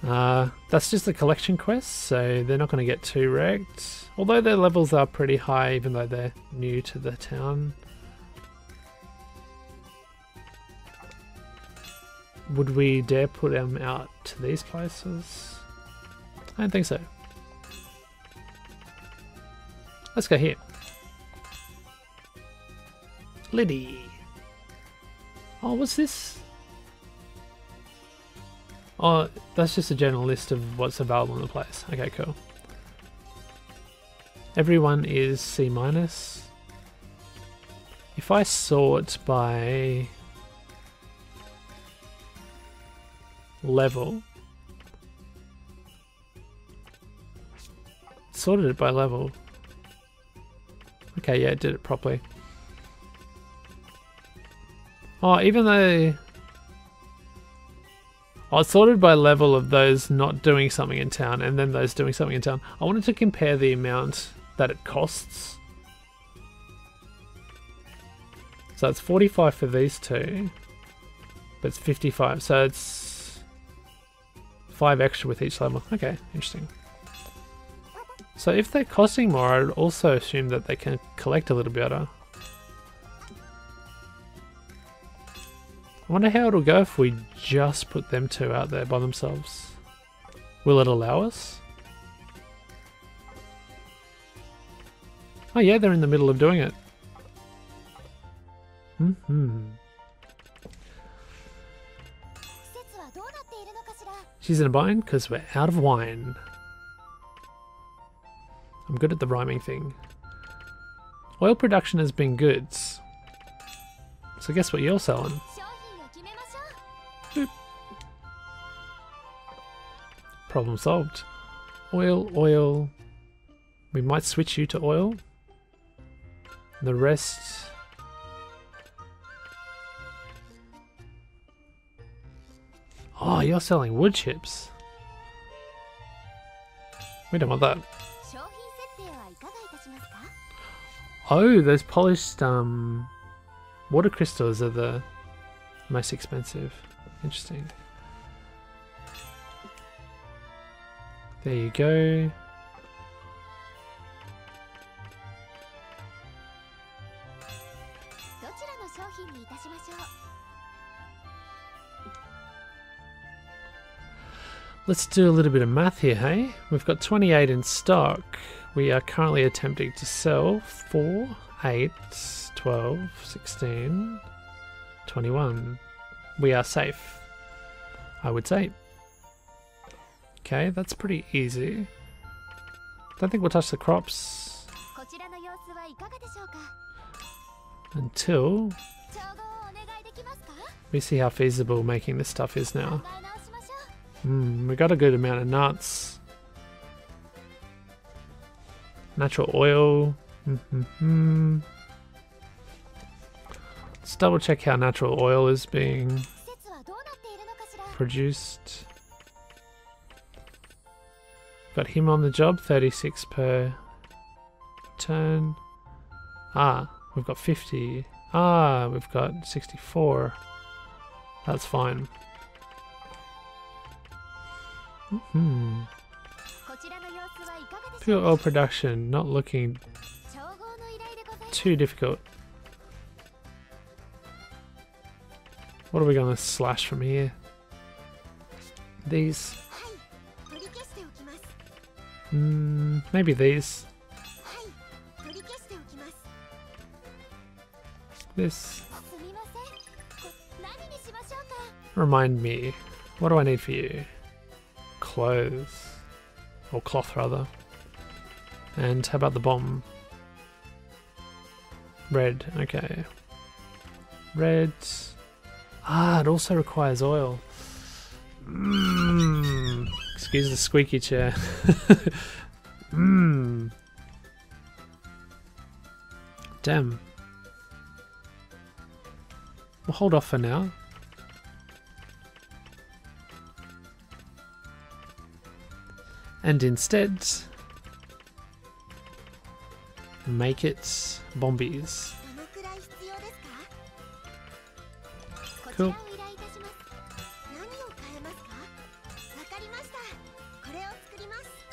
Uh, that's just a collection quest, so they're not going to get too wrecked. Although their levels are pretty high, even though they're new to the town. Would we dare put them out to these places? I don't think so. Let's go here. Lydie. Oh, what's this? Oh, that's just a general list of what's available in the place. Okay, cool. Everyone is C minus. If I sort by level, sorted it by level. Okay, yeah, it did it properly. Oh, even though I sorted by level of those not doing something in town and then those doing something in town. I wanted to compare the amount that it costs. So it's 45 for these two, but it's 55. So it's five extra with each level. Okay, interesting. So if they're costing more, I would also assume that they can collect a little better. I wonder how it'll go if we just put them two out there by themselves. Will it allow us? Oh yeah, they're in the middle of doing it. Mm hmm She's in a bind because we're out of wine. I'm good at the rhyming thing. Oil production has been good. So guess what you're selling? Boop. Problem solved. Oil, oil. We might switch you to oil. The rest... Oh, you're selling wood chips. We don't want that. Oh, those polished um, water crystals are the most expensive. Interesting. There you go. Let's do a little bit of math here, hey? We've got 28 in stock. We are currently attempting to sell 4, 8, 12, 16, 21. We are safe, I would say. Okay, that's pretty easy. Don't think we'll touch the crops until we see how feasible making this stuff is now. Hmm, we got a good amount of nuts. Natural oil. Mm -hmm -hmm. Let's double check how natural oil is being produced. Got him on the job, 36 per turn. Ah, we've got 50. Ah, we've got 64. That's fine. Mm -hmm. Pure oil production, not looking too difficult. What are we going to slash from here? These. Mm, maybe these. This. Remind me. What do I need for you? Clothes. Or cloth, rather. And how about the bomb? Red. Okay. Red. Ah, it also requires oil. Mmm. Excuse the squeaky chair. Mmm. <laughs> Damn. We'll hold off for now. and instead make it bombies. Cool.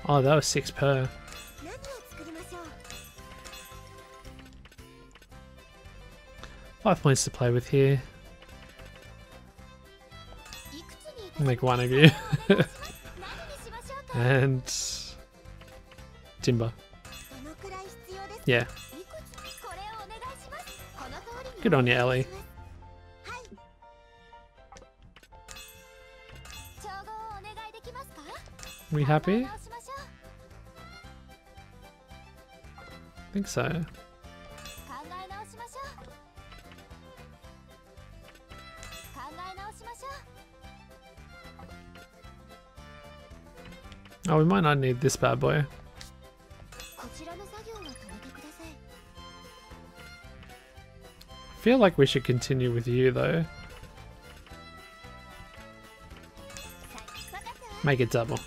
Oh, that was six per. Five points to play with here. Make one of you. <laughs> and timber. Yeah. Good on you, Ellie. We happy? I think so. Oh, we might not need this bad boy. Feel like we should continue with you though. Make it double.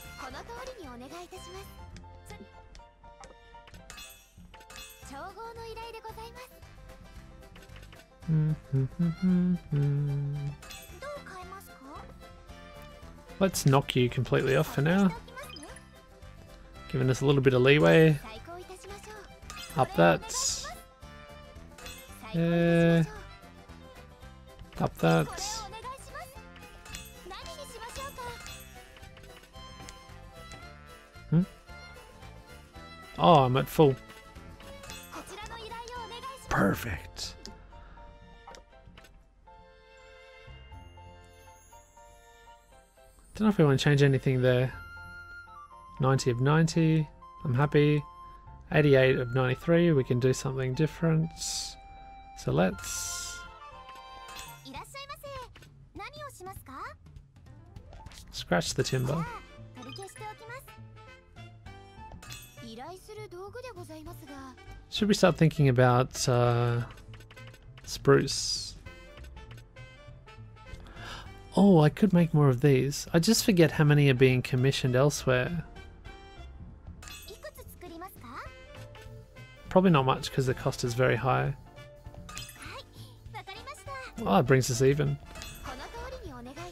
Let's knock you completely off for now. Giving us a little bit of leeway. Up that. Yeah. Up that. Hmm? Oh, I'm at full. Perfect. Don't know if we want to change anything there. 90 of 90. I'm happy. 88 of 93. We can do something different. So let's... Scratch the timber. Should we start thinking about uh, spruce? Oh, I could make more of these. I just forget how many are being commissioned elsewhere. Probably not much because the cost is very high. Oh, it brings us even.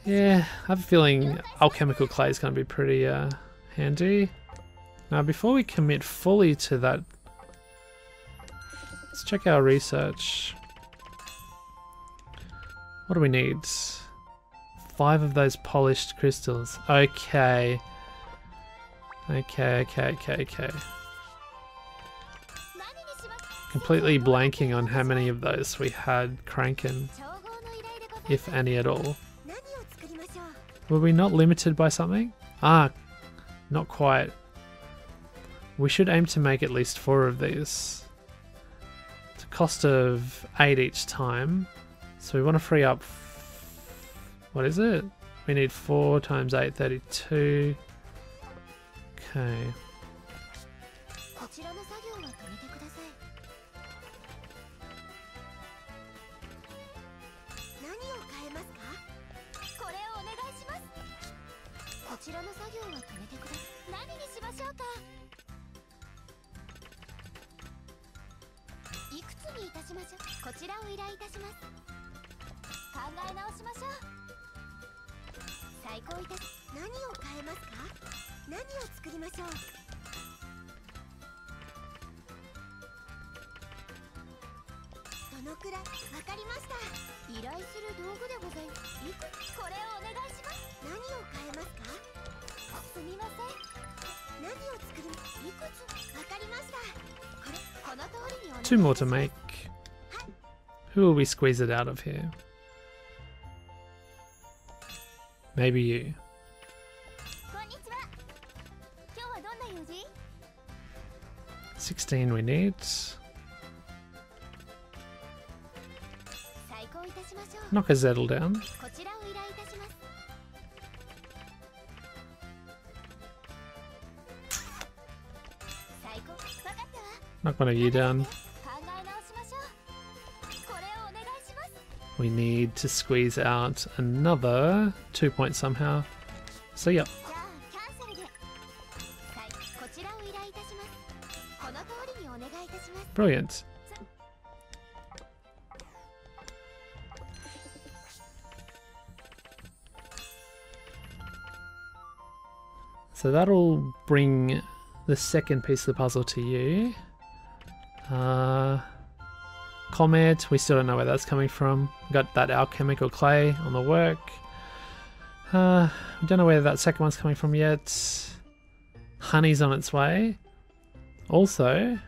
Yeah, I have a feeling alchemical clay is going to be pretty uh, handy. Now, before we commit fully to that, let's check our research. What do we need? Five of those polished crystals. Okay. Okay, okay, okay, okay. Completely blanking on how many of those we had cranking, if any at all. Were we not limited by something? Ah, not quite. We should aim to make at least four of these. It's a cost of eight each time. So we want to free up... What is it? We need four times eight, thirty-two. Okay. ちらを依頼いたします。考え直しましょう。最高いたし。何を変えますか？何を作りましょう？どのくらい？わかりました。依頼する道具でございます。いくこれをお願いします。何を変えますか？すみません。何を作るいくつ？わかりました。これこの通りにお願い Two more to make. Who will we squeeze it out of here? Maybe you. Sixteen we need. Knock a Zettel down. Knock one of you down. we need to squeeze out another two points somehow. So yep. Brilliant. So that'll bring the second piece of the puzzle to you. Uh, Comet, we still don't know where that's coming from. We got that alchemical clay on the work. Uh, we don't know where that second one's coming from yet. Honey's on its way. Also,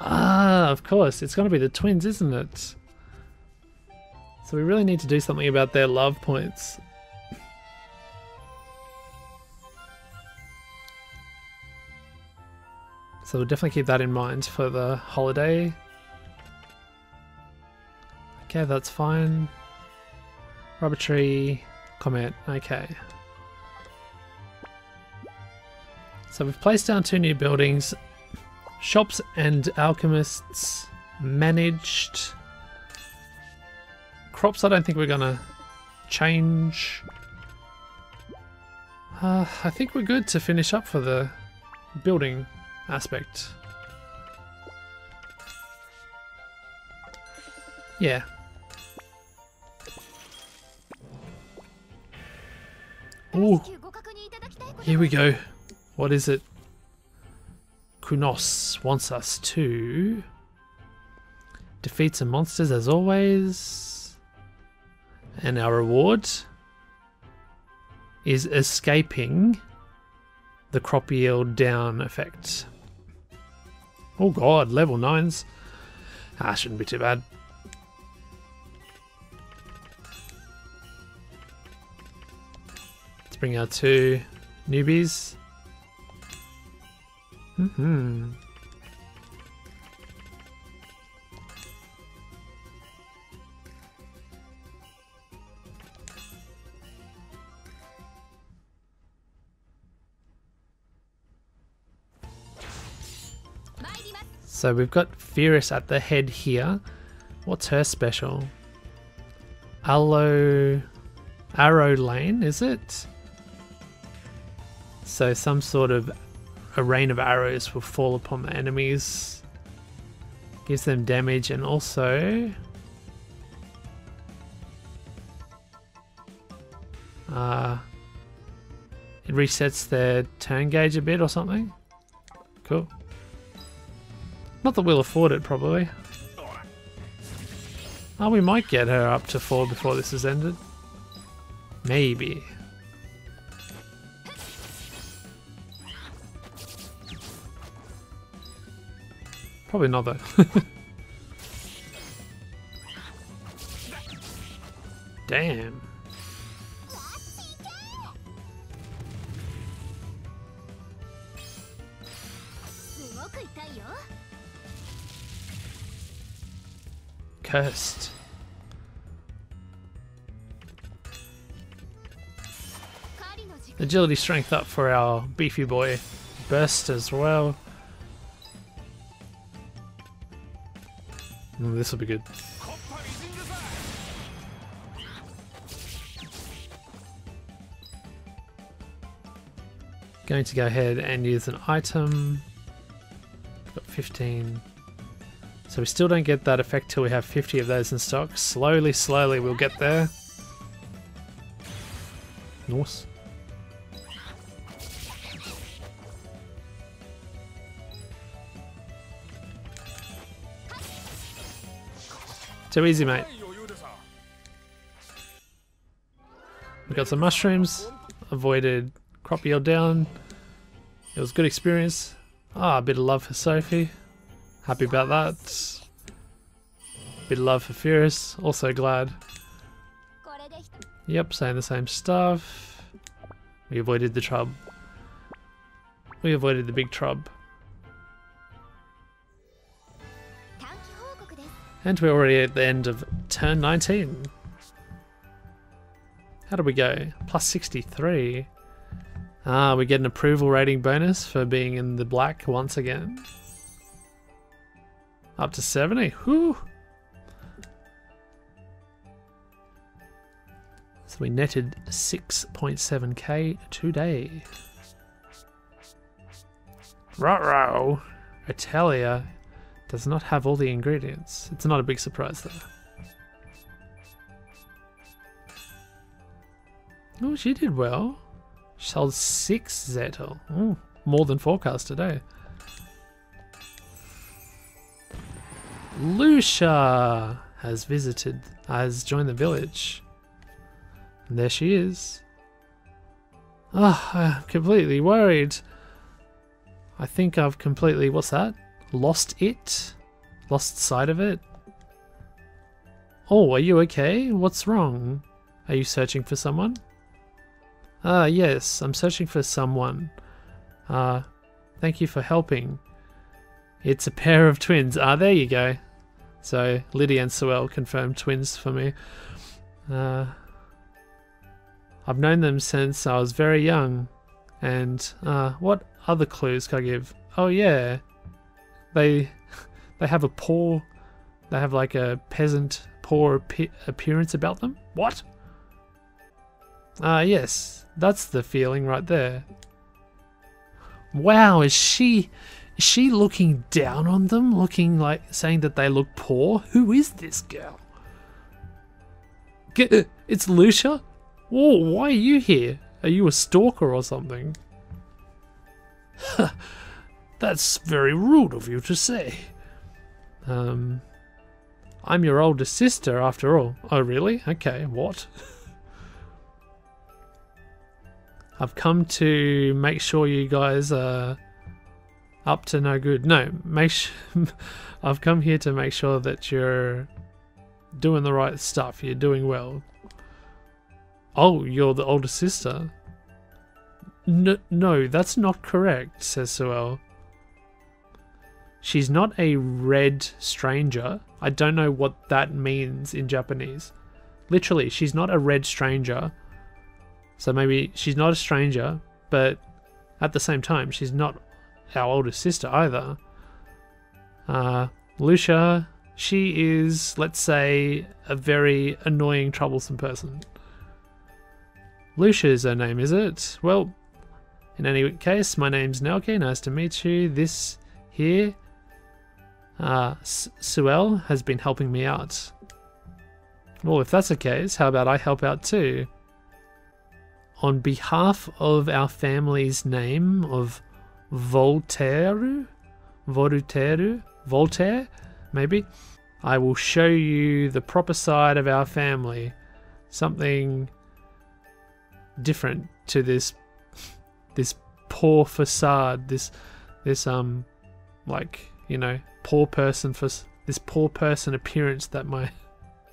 Ah, of course. It's going to be the twins, isn't it? So we really need to do something about their love points. So we'll definitely keep that in mind for the holiday. Okay, that's fine. Rubber tree, comment, okay. So we've placed down two new buildings. Shops and alchemists managed. Crops I don't think we're gonna change. Uh, I think we're good to finish up for the building aspect. Yeah. Oh, here we go. What is it? Kunos wants us to defeat some monsters as always. And our reward is escaping the crop yield down effect. Oh god, level 9s. Ah, shouldn't be too bad. Let's bring our two newbies. Hmm. So we've got Firis at the head here. What's her special? Aloe... Arrow Lane, is it? So some sort of a rain of arrows will fall upon the enemies. Gives them damage and also... Uh, it resets their turn gauge a bit or something. Cool. Not that we'll afford it, probably. Oh, we might get her up to 4 before this is ended. Maybe. Probably not though. <laughs> Damn. Cursed. Agility strength up for our beefy boy. Burst as well. Mm, this will be good. Going to go ahead and use an item. Got 15. So we still don't get that effect till we have 50 of those in stock. Slowly, slowly we'll get there. Nice. Too easy, mate. We got some mushrooms, avoided crop yield down. It was good experience. Ah, a bit of love for Sophie. Happy about that. Bit of love for Firis, also glad. Yep, saying the same stuff. We avoided the trub. We avoided the big trub. And we're already at the end of turn 19. How do we go? Plus 63. Ah, we get an approval rating bonus for being in the black once again. Up to 70. Whew. So we netted 6.7k today. Ruh-roh. Italia does not have all the ingredients. It's not a big surprise though. Oh, she did well. She sold six Zettel. More than forecast today. Lucia has visited, has joined the village. And there she is. Ah, I'm completely worried. I think I've completely, what's that? Lost it? Lost sight of it? Oh, are you okay? What's wrong? Are you searching for someone? Ah, yes, I'm searching for someone. Ah, thank you for helping. It's a pair of twins. Ah, there you go. So, Lydie and Suelle confirmed twins for me. Uh, I've known them since I was very young. And, uh, what other clues can I give? Oh, yeah. They, <laughs> they have a poor, they have like a peasant, poor appe- appearance about them. What? Ah, yes, that's the feeling right there. Wow, is she is she looking down on them, looking like saying that they look poor? Who is this girl? G- <laughs> It's Lucia? Whoa, why are you here? Are you a stalker or something? <laughs> That's very rude of you to say. Um, I'm your older sister after all. Oh, really? Okay, what? <laughs> I've come to make sure you guys are up to no good. No, make sh- <laughs> I've come here to make sure that you're doing the right stuff. You're doing well. Oh, you're the older sister. No, no, that's not correct, says Suelle. She's not a red stranger. I don't know what that means in Japanese. Literally, she's not a red stranger. So maybe she's not a stranger, but at the same time, she's not our older sister either. Uh, Lucia, she is, let's say, a very annoying, troublesome person. Lucia is her name, is it? Well, in any case, my name's Nelke. Nice to meet you. This here, uh, Suelle has been helping me out. Well, if that's the case, how about I help out too? On behalf of our family's name of Voltaire, Voltaire, Voltaire, maybe, I will show you the proper side of our family. Something different to this this poor facade, this this um like, you know, poor person for this poor person appearance that my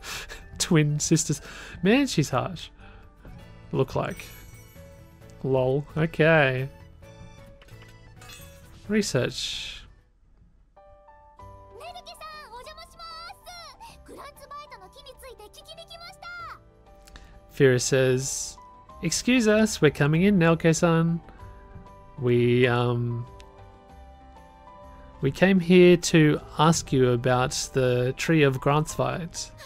<laughs> twin sisters man, she's harsh. Look like. Lol. Okay. Research. Fira says, Excuse us, we're coming in, Nelke-san. We, um... We came here to ask you about the Tree of Granzweit. <laughs>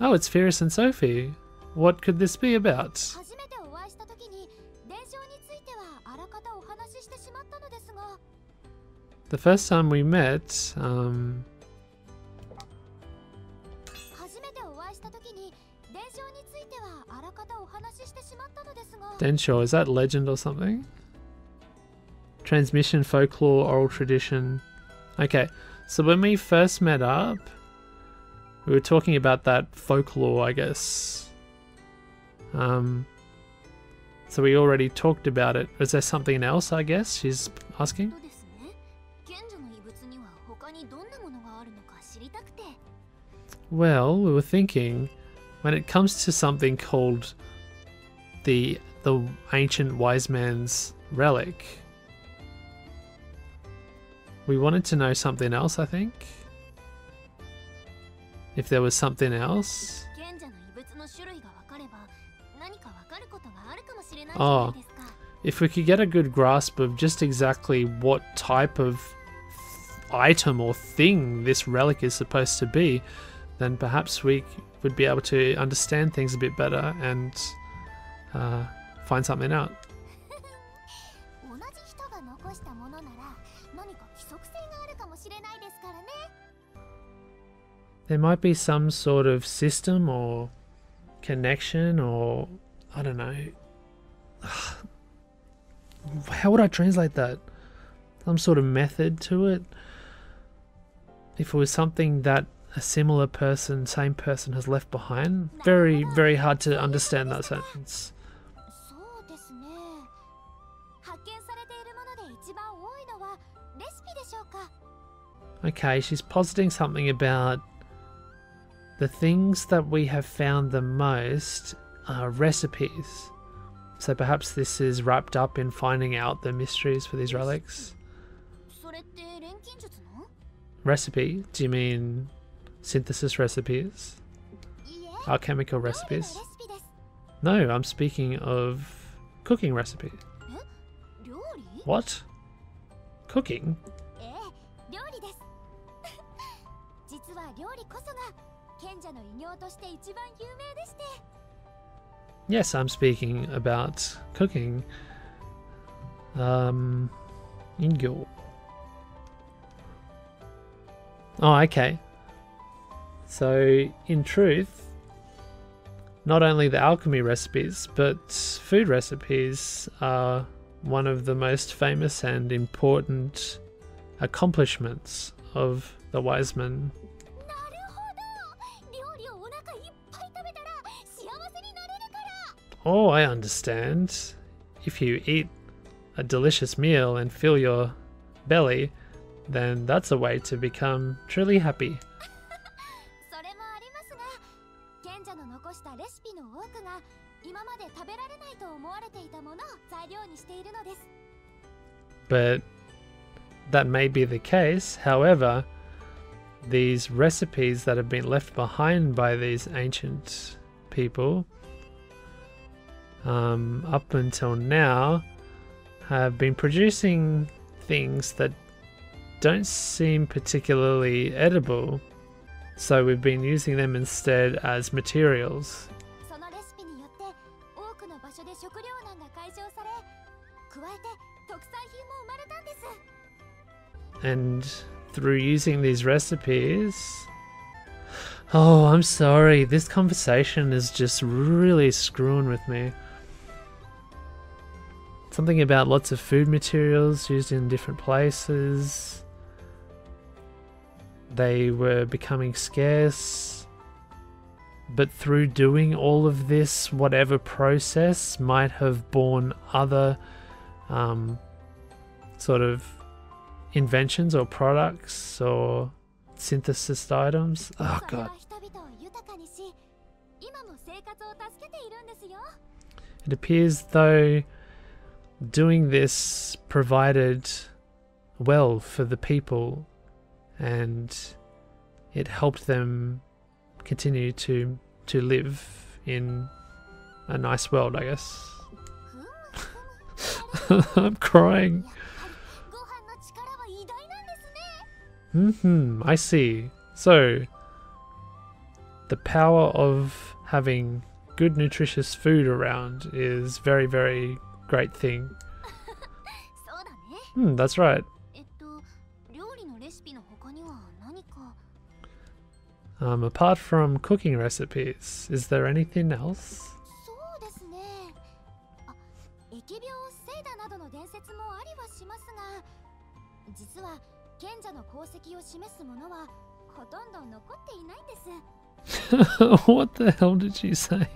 oh, it's Firis and Sophie. What could this be about? The first time we met, um, Densho, is that legend or something? Transmission, folklore, oral tradition. Okay, so when we first met up, we were talking about that folklore, I guess. Um, so we already talked about it. Was there something else, I guess, she's asking? Well, we were thinking when it comes to something called the the ancient wise man's relic. We wanted to know something else, I think. If there was something else. Oh, if we could get a good grasp of just exactly what type of item or thing this relic is supposed to be, then perhaps we would be able to understand things a bit better and uh, find something out. <laughs> There might be some sort of system or connection or I don't know. <sighs> How would I translate that? Some sort of method to it. If it was something that a similar person, same person has left behind. Very, very hard to understand that sentence. Okay, she's positing something about the things that we have found the most are recipes. So perhaps this is wrapped up in finding out the mysteries for these relics. Recipe? Do you mean synthesis recipes, alchemical recipes. No, I'm speaking of cooking recipes. What? Cooking? Eh, <laughs> yes, I'm speaking about cooking. Um, Ingyo. Oh, okay. So, in truth, not only the alchemy recipes, but food recipes are one of the most famous and important accomplishments of the wise men. Oh, I understand. If you eat a delicious meal and fill your belly, then that's a way to become truly happy. 食べられないと思われていたものを材料にしているのです But that may be the case. However, these recipes that have been left behind by these ancient people um, up until now have been producing things that don't seem particularly edible. So we've been using them instead as materials. and through using these recipes. Oh, I'm sorry. This conversation is just really screwing with me. Something about lots of food materials used in different places. They were becoming scarce. But through doing all of this, whatever process might have borne other um, sort of inventions or products or synthesized items. Oh god. It appears though doing this provided well for the people and it helped them continue to to live in a nice world, I guess. <laughs> I'm crying. Hmm, I see. So, the power of having good nutritious food around is very, very great thing. <laughs> Hmm, that's right. Um, apart from cooking recipes, is there anything else? そうですねあ疫病セイダなどの伝説もありはしますが実は賢者の功績を示すものはほとんど残っていないんです what <laughs> the hell did she say?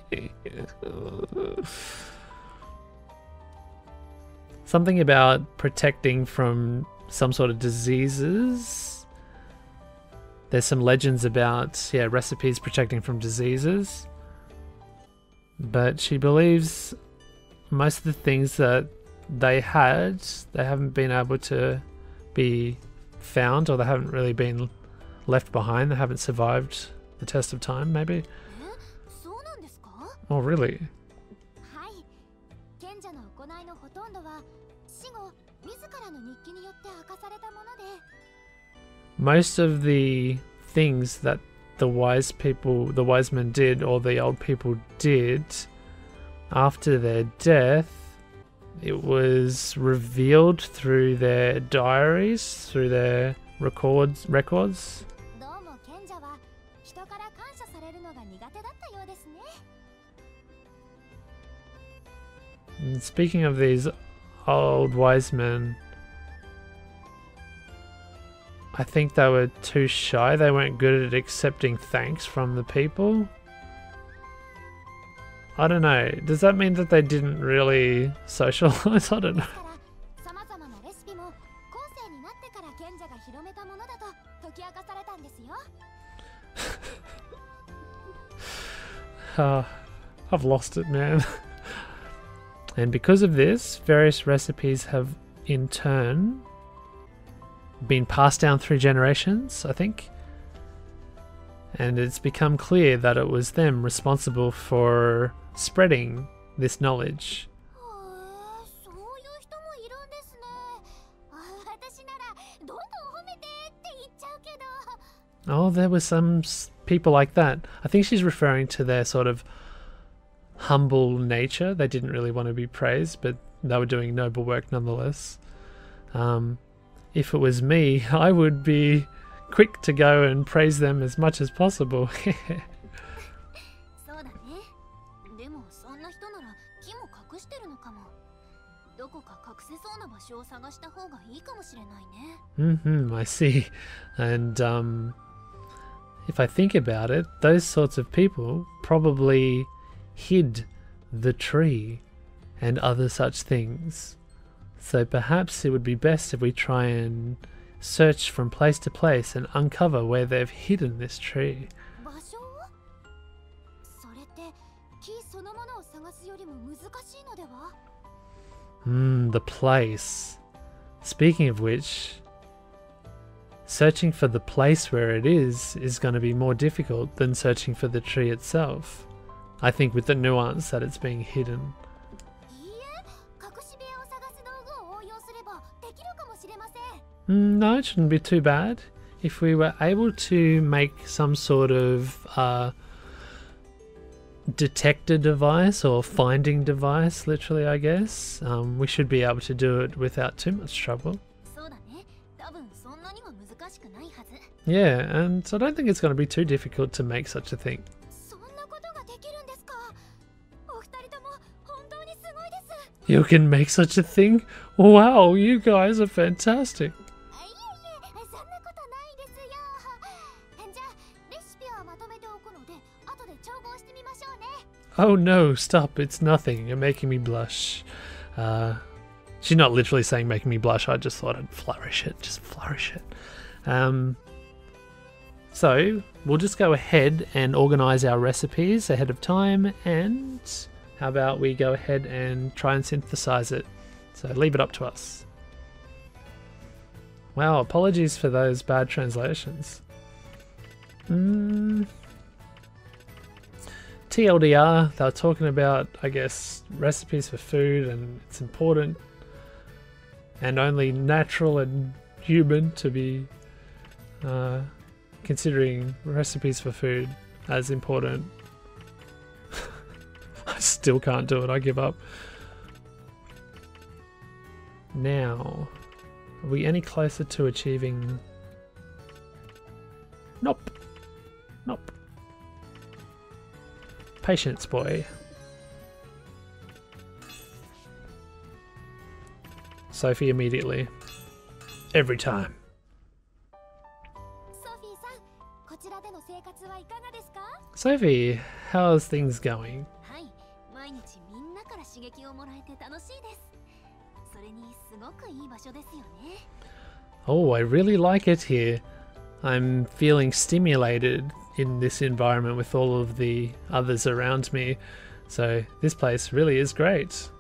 Something about protecting from some sort of diseases. There's some legends about yeah recipes protecting from diseases, but she believes most of the things that they had they haven't been able to be found or they haven't really been left behind. They haven't survived the test of time, maybe? Oh, really? Most of the things that the wise people, the wise men did, or the old people did after their death it was revealed through their diaries, through their records records. And speaking of these old wise men, I think they were too shy. They weren't good at accepting thanks from the people. I don't know. Does that mean that they didn't really socialize? <laughs> I don't know. uh, <laughs> I've lost it, man. <laughs> and because of this, various recipes have in turn been passed down through generations, I think and it's become clear that it was them responsible for spreading this knowledge. Oh, there were some people like that. I think she's referring to their sort of humble nature. They didn't really want to be praised, but they were doing noble work nonetheless. Um, if it was me, <laughs> I would be quick to go and praise them as much as possible. <laughs> Mm-hmm, I see. And um, if I think about it, those sorts of people probably hid the tree and other such things. So perhaps it would be best if we try and search from place to place and uncover where they've hidden this tree. Mmm, the place. Speaking of which, searching for the place where it is is going to be more difficult than searching for the tree itself. I think with the nuance that it's being hidden. Mm, no, it shouldn't be too bad. If we were able to make some sort of uh, detector device or finding device, literally, I guess. Um, we should be able to do it without too much trouble. Yeah, and I don't think it's going to be too difficult to make such a thing. You can make such a thing? Wow, you guys are fantastic. Oh no, stop, it's nothing. You're making me blush. Uh, she's not literally saying making me blush, I just thought I'd flourish it. Just flourish it. Um, so, we'll just go ahead and organize our recipes ahead of time, and how about we go ahead and try and synthesize it? So, leave it up to us. Wow, apologies for those bad translations. Mm, TLDR, they were talking about, I guess, recipes for food and it's important and only natural and human to be uh, considering recipes for food as important. <laughs> I still can't do it, I give up. Now, are we any closer to achieving. Nope. Nope. Patience, boy. Sophie immediately. Every time. Sophie, how's things going? Oh, I really like it here. I'm feeling stimulated in this environment with all of the others around me. So this place really is great.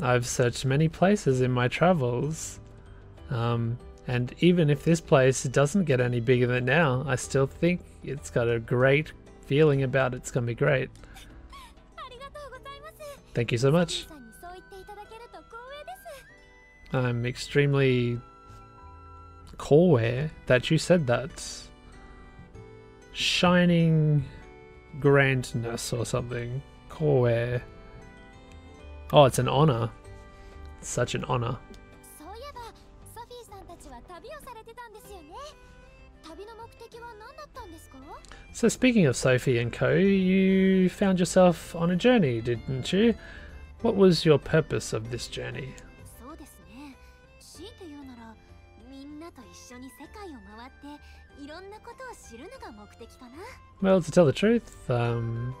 I've searched many places in my travels. Um, and even if this place doesn't get any bigger than now, I still think it's got a great feeling about it. It's going to be great. <laughs> Thank you so much. I'm extremely core that you said that. Shining grandness or something. Core. Oh, it's an honor. It's such an honor. So speaking of Sophie and co, you found yourself on a journey, didn't you? What was your purpose of this journey? Well, to tell the truth, um,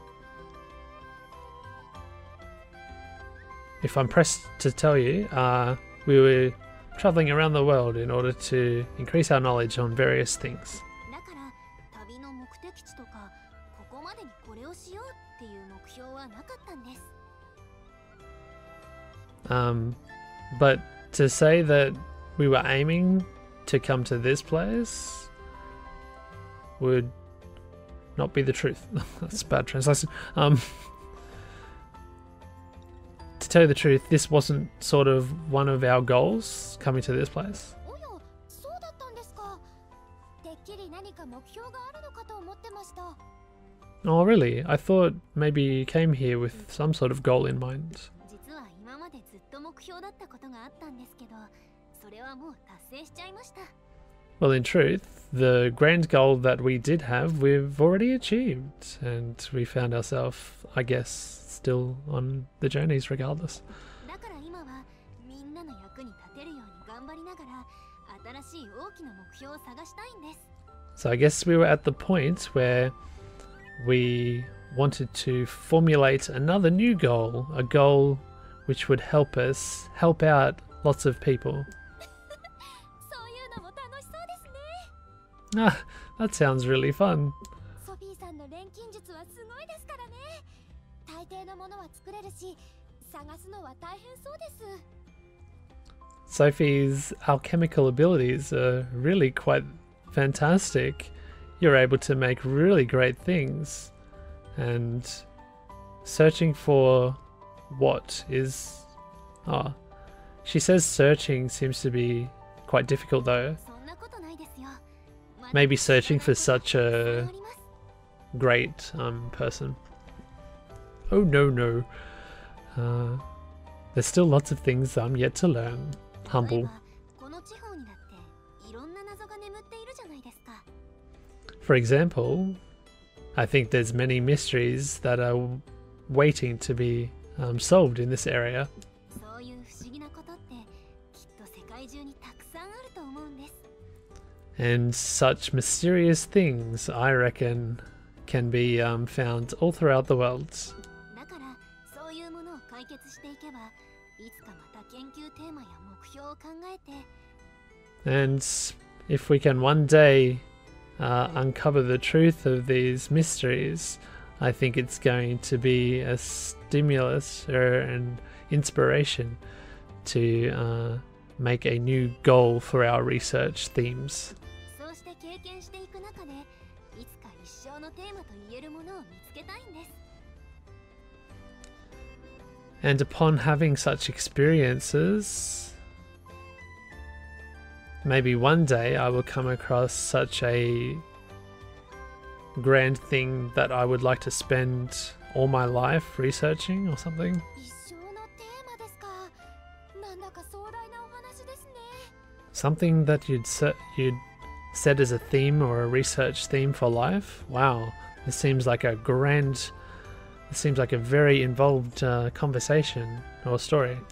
if I'm pressed to tell you, uh, we were traveling around the world in order to increase our knowledge on various things. Um, but to say that we were aiming to come to this place would not be the truth. <laughs> That's a bad translation. Um, to tell you the truth, this wasn't sort of one of our goals coming to this place. おやそうだったんですかてっきり何か目標があるのかと思ってました Oh, really? I thought maybe you came here with some sort of goal in mind. 実は今までずっと目標だったことがあったんですけど Well, in truth, the grand goal that we did have, we've already achieved, and we found ourselves, I guess, still on the journeys regardless. So I guess we were at the point where we wanted to formulate another new goal, a goal which would help us help out lots of people. Ah, that sounds really fun. Sophie's alchemical abilities are really quite fantastic. You're able to make really great things, and searching for what is. Ah, oh. she says searching seems to be quite difficult though maybe searching for such a great um, person. Oh no no. Uh, there's still lots of things I'm yet to learn. Humble. For example, I think there's many mysteries that are waiting to be um, solved in this area. and such mysterious things, I reckon, can be um, found all throughout the world. And if we can one day uh, uncover the truth of these mysteries, I think it's going to be a stimulus or an inspiration to uh, make a new goal for our research themes. そうして経験していく中でいつか一生のテーマと言えるものを見つけたいんです And upon having such experiences, maybe one day I will come across such a grand thing that I would like to spend all my life researching or something. 一生のテーマですかなんだか壮大なお話ですね Something that you'd set, you'd set as a theme or a research theme for life. Wow, this seems like a grand, this seems like a very involved uh, conversation or story. <laughs>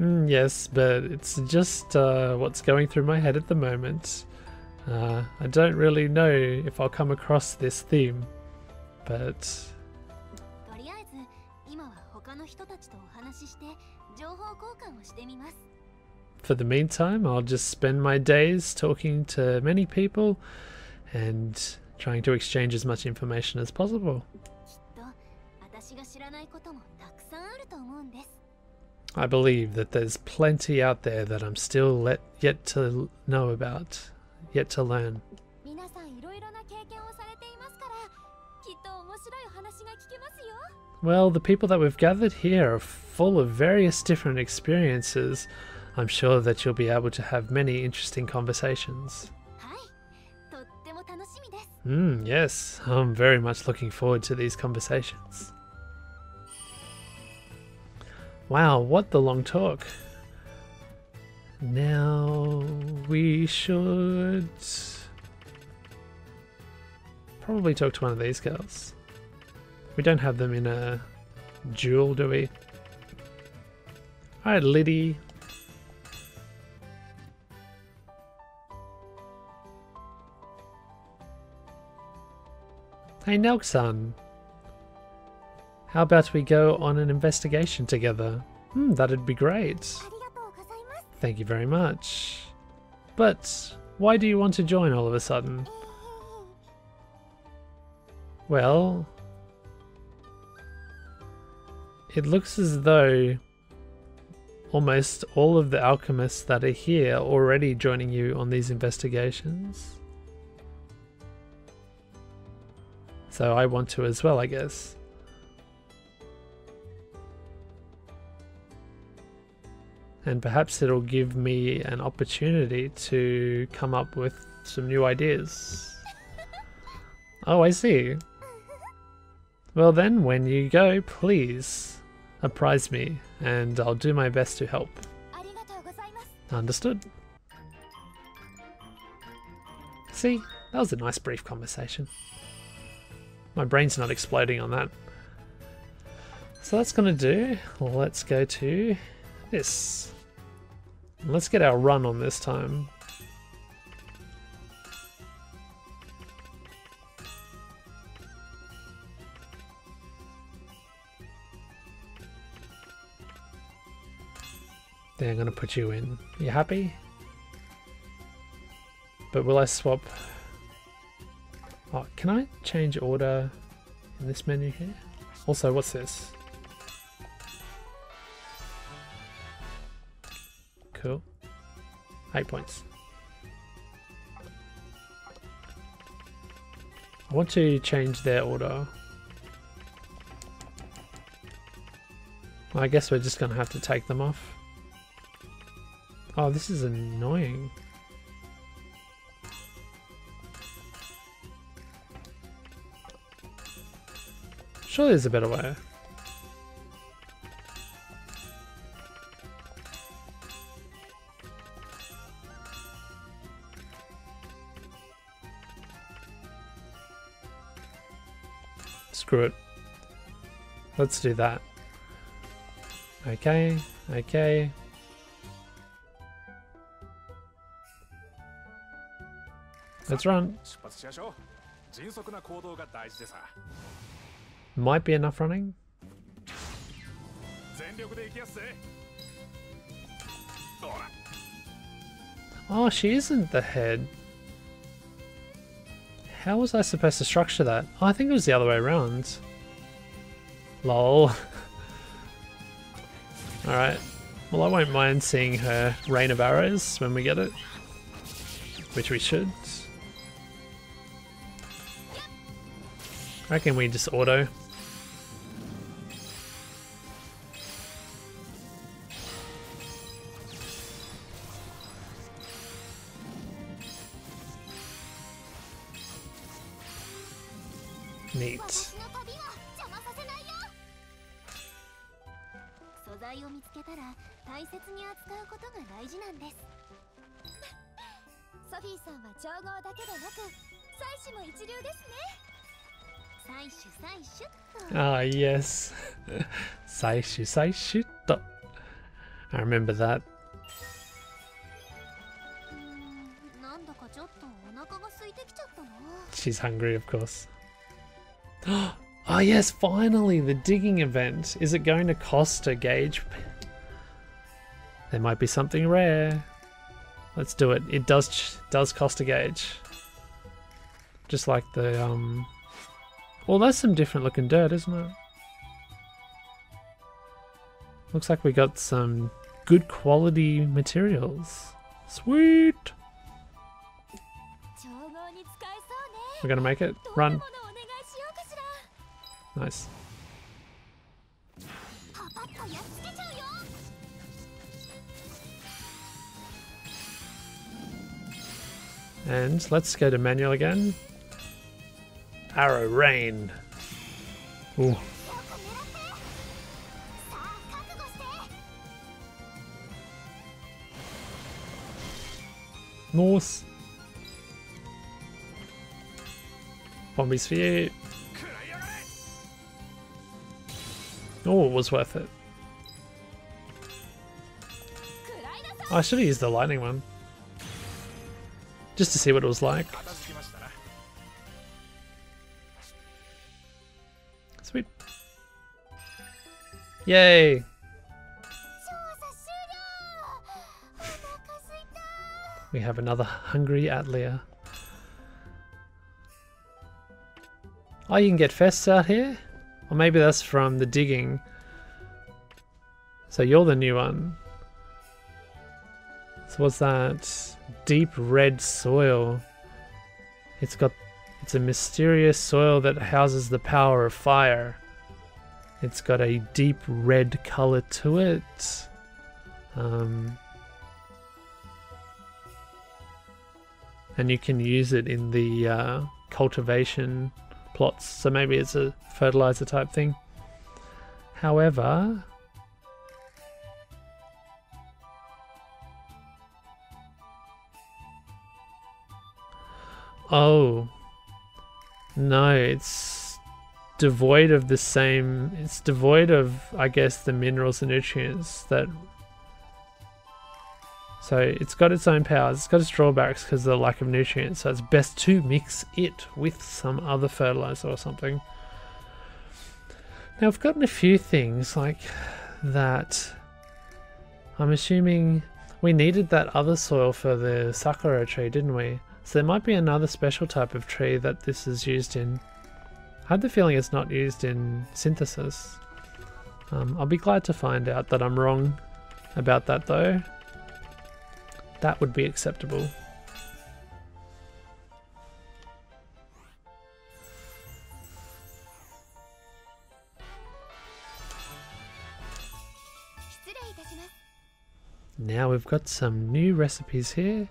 Mm, yes, but it's just uh, what's going through my head at the moment. Uh, I don't really know if I'll come across this theme, but For the meantime, I'll just spend my days talking to many people and trying to exchange as much information as possible. I believe that there's plenty out there that I'm still let, yet to know about, yet to learn. Well, the people that we've gathered here are full of various different experiences. I'm sure that you'll be able to have many interesting conversations. Mm, yes, I'm very much looking forward to these conversations. Wow, what the long talk. Now we should probably talk to one of these girls. We don't have them in a duel, do we? Hi, Lydie. Hey, Nelke-san. How about we go on an investigation together? Hmm, that'd be great. Thank you very much. But why do you want to join all of a sudden? Well, it looks as though almost all of the alchemists that are here already joining you on these investigations. So I want to as well, I guess. and perhaps it'll give me an opportunity to come up with some new ideas. Oh, I see. Well, then, when you go, please apprise me, and I'll do my best to help. Understood. See, that was a nice brief conversation. My brain's not exploding on that. So that's going to do. Let's go to this. Let's get our run on this time. I'm gonna put you in. You happy? But will I swap? Oh, can I change order in this menu here? Also, what's this? Cool. Eight points. I want to change their order. I guess we're just gonna have to take them off. Oh, this is annoying. Sure there's a better way. Screw it. Let's do that. Okay, okay. Let's run. Might be enough running. Oh, she isn't the head. How was I supposed to structure that? Oh, I think it was the other way around. Lol. <laughs> Alright. Well, I won't mind seeing her rain of arrows when we get it. Which we should. I reckon we just auto. Saishu Saishuto. I remember that. She's hungry, of course. Ah, <gasps> oh, yes, finally, the digging event. Is it going to cost a gauge? There might be something rare. Let's do it. It does does cost a gauge. Just like the, um... Well, that's some different looking dirt, isn't it? Looks like we got some good quality materials. Sweet! We're gonna make it. Run. Nice. And let's go to manual again. Arrow rain. Ooh. Los! Bombies for you. Oh, it was worth it. I should have used the lightning one. Just to see what it was like. Sweet. Yay! We have another hungry Atlia. Oh, you can get fests out here? Or maybe that's from the digging. So you're the new one. So what's that? Deep red soil. It's got it's a mysterious soil that houses the power of fire. It's got a deep red color to it. Um, and you can use it in the uh, cultivation plots. So maybe it's a fertilizer type thing. However, oh no, it's devoid of the same. It's devoid of, I guess, the minerals and nutrients that so it's got its own powers, it's got its drawbacks because of the lack of nutrients, so it's best to mix it with some other fertilizer or something. Now I've gotten a few things like that. I'm assuming we needed that other soil for the Sakura tree, didn't we? So there might be another special type of tree that this is used in. I had the feeling it's not used in synthesis. Um, I'll be glad to find out that I'm wrong about that though. That would be acceptable. Now we've got some new recipes here.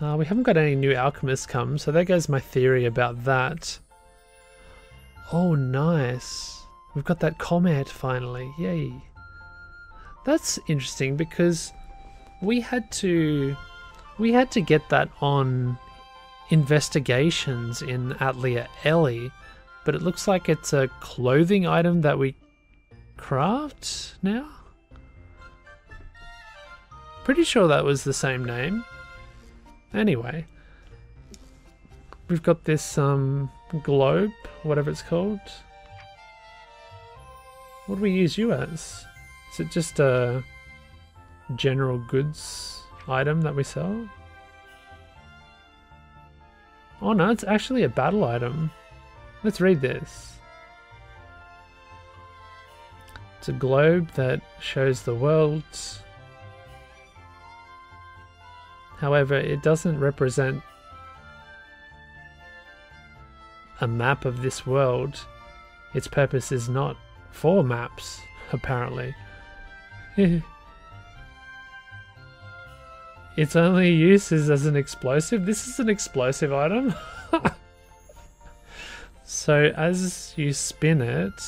Uh, we haven't got any new alchemists come, so there goes my theory about that. Oh, nice. We've got that comet finally. Yay. That's interesting because we had to we had to get that on investigations in Atelier Elie, but it looks like it's a clothing item that we craft now. Pretty sure that was the same name. Anyway, we've got this um globe, whatever it's called. What do we use you as? Is it just a general goods item that we sell? Oh no, it's actually a battle item. Let's read this. It's a globe that shows the world. However, it doesn't represent a map of this world. Its purpose is not for maps, apparently. <laughs> its only use is as an explosive. This is an explosive item. <laughs> so as you spin it,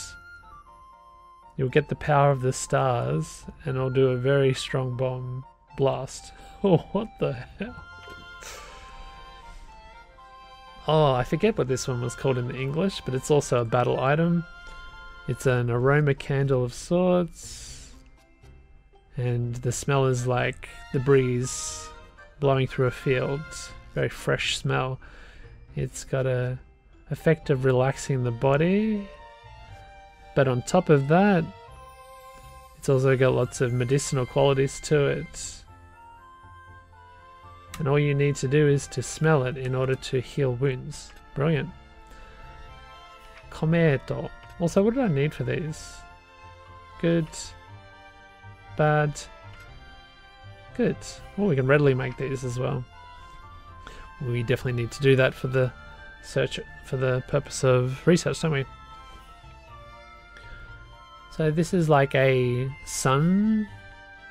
you'll get the power of the stars and it'll do a very strong bomb blast. <laughs> Oh, what the hell? Oh, I forget what this one was called in the English, but it's also a battle item. It's an aroma candle of sorts. And the smell is like the breeze blowing through a field. very fresh smell. It's got a effect of relaxing the body, but on top of that, it's also got lots of medicinal qualities to it. And all you need to do is to smell it in order to heal wounds. Brilliant. Kometo. Also, what did I need for these? Good. Bad. Good. Oh, we can readily make these as well. We definitely need to do that for the search, for the purpose of research, don't we? So this is like a sun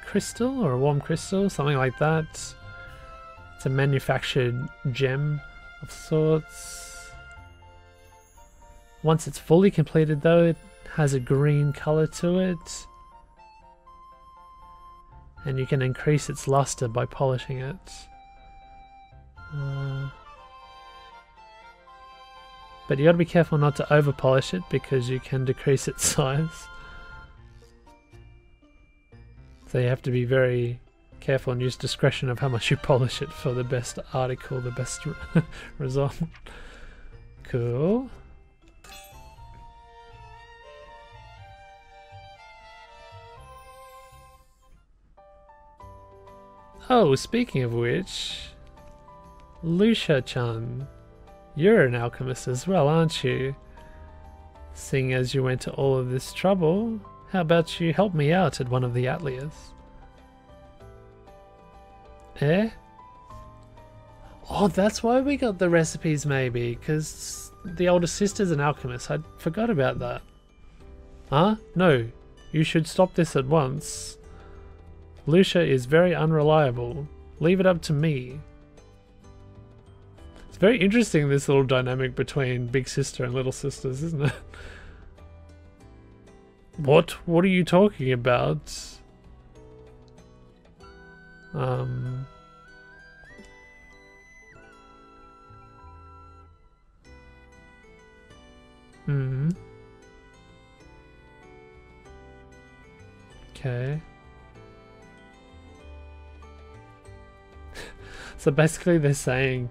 crystal or a warm crystal, something like that. It's a manufactured gem of sorts. Once it's fully completed though, it has a green color to it. And you can increase its luster by polishing it. Uh, but you gotta be careful not to over polish it because you can decrease its <laughs> size. So you have to be very careful and use discretion of how much you polish it for the best article, the best <laughs> result. Cool. Oh, speaking of which, Lucia-chan, you're an alchemist as well, aren't you? Seeing as you went to all of this trouble, how about you help me out at one of the Ateliers? Eh? Oh, that's why we got the recipes maybe, because the older sister's an alchemist. I forgot about that. Huh? No. You should stop this at once. Lucia is very unreliable. Leave it up to me. It's very interesting this little dynamic between big sister and little sisters, isn't it? <laughs> What? What are you talking about? Um... Hmm. Okay. So basically they're saying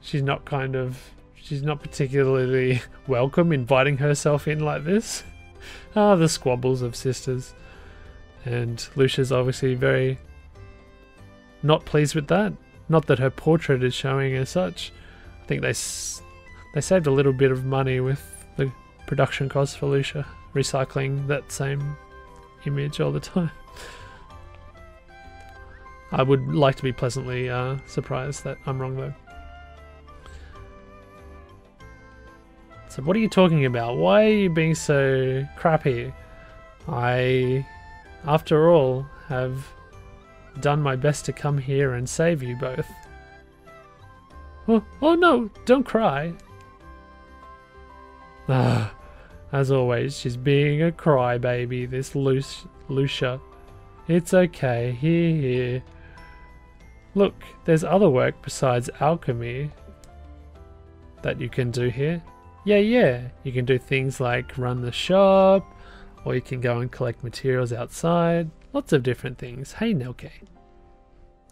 she's not kind of she's not particularly <laughs> welcome inviting herself in like this. Ah, the squabbles of sisters. And Lucia's obviously very not pleased with that. Not that her portrait is showing as such. I think they they saved a little bit of money with the production costs for Lucia, recycling that same image all the <laughs> time. I would like to be pleasantly uh, surprised that I'm wrong though. So what are you talking about? Why are you being so crappy? I, after all, have done my best to come here and save you both. Oh, oh no, don't cry. Ah, <sighs> as always, she's being a crybaby, this Luce, Lucia. It's okay, here, here. Look, there's other work besides alchemy that you can do here. Yeah, yeah, you can do things like run the shop, or you can go and collect materials outside. Lots of different things. Hey, Nelke.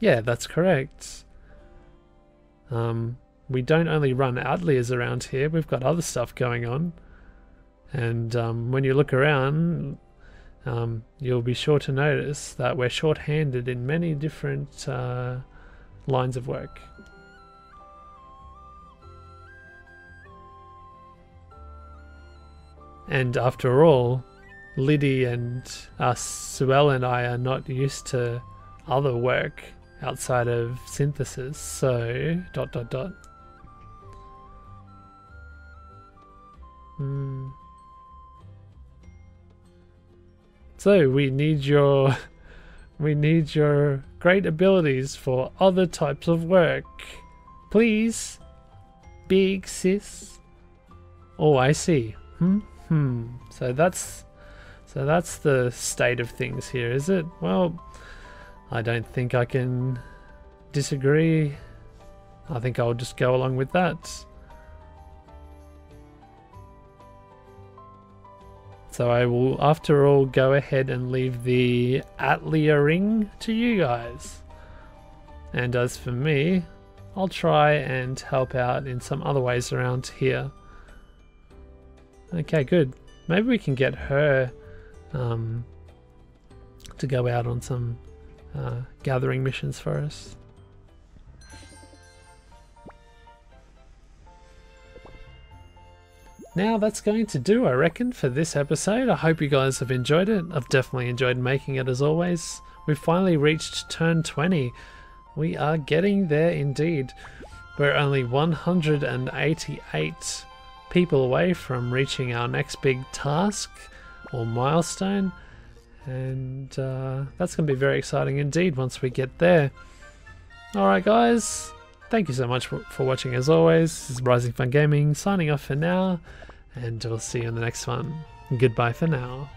Yeah, that's correct. Um, we don't only run ateliers around here, we've got other stuff going on. And um, when you look around, um, you'll be sure to notice that we're short-handed in many different uh, lines of work. And after all, Lydie and us, Suelle and I, are not used to other work outside of synthesis, so dot dot dot. Hmm. So we need your <laughs> we need your great abilities for other types of work. Please. Big sis. Oh, I see. Hmm. Hmm. So that's so that's the state of things here, is it? Well, I don't think I can disagree. I think I'll just go along with that. So I will, after all, go ahead and leave the Atelier ring to you guys. And as for me, I'll try and help out in some other ways around here. Okay, good. Maybe we can get her um, to go out on some uh, gathering missions for us. Now that's going to do, I reckon, for this episode. I hope you guys have enjoyed it. I've definitely enjoyed making it as always. We've finally reached turn 20. We are getting there indeed. We're only 188 people away from reaching our next big task or milestone. And uh, that's going to be very exciting indeed once we get there. Alright, guys. Thank you so much for, for watching as always. This is Rising Fun Gaming signing off for now. And we'll see you in the next one. Goodbye for now.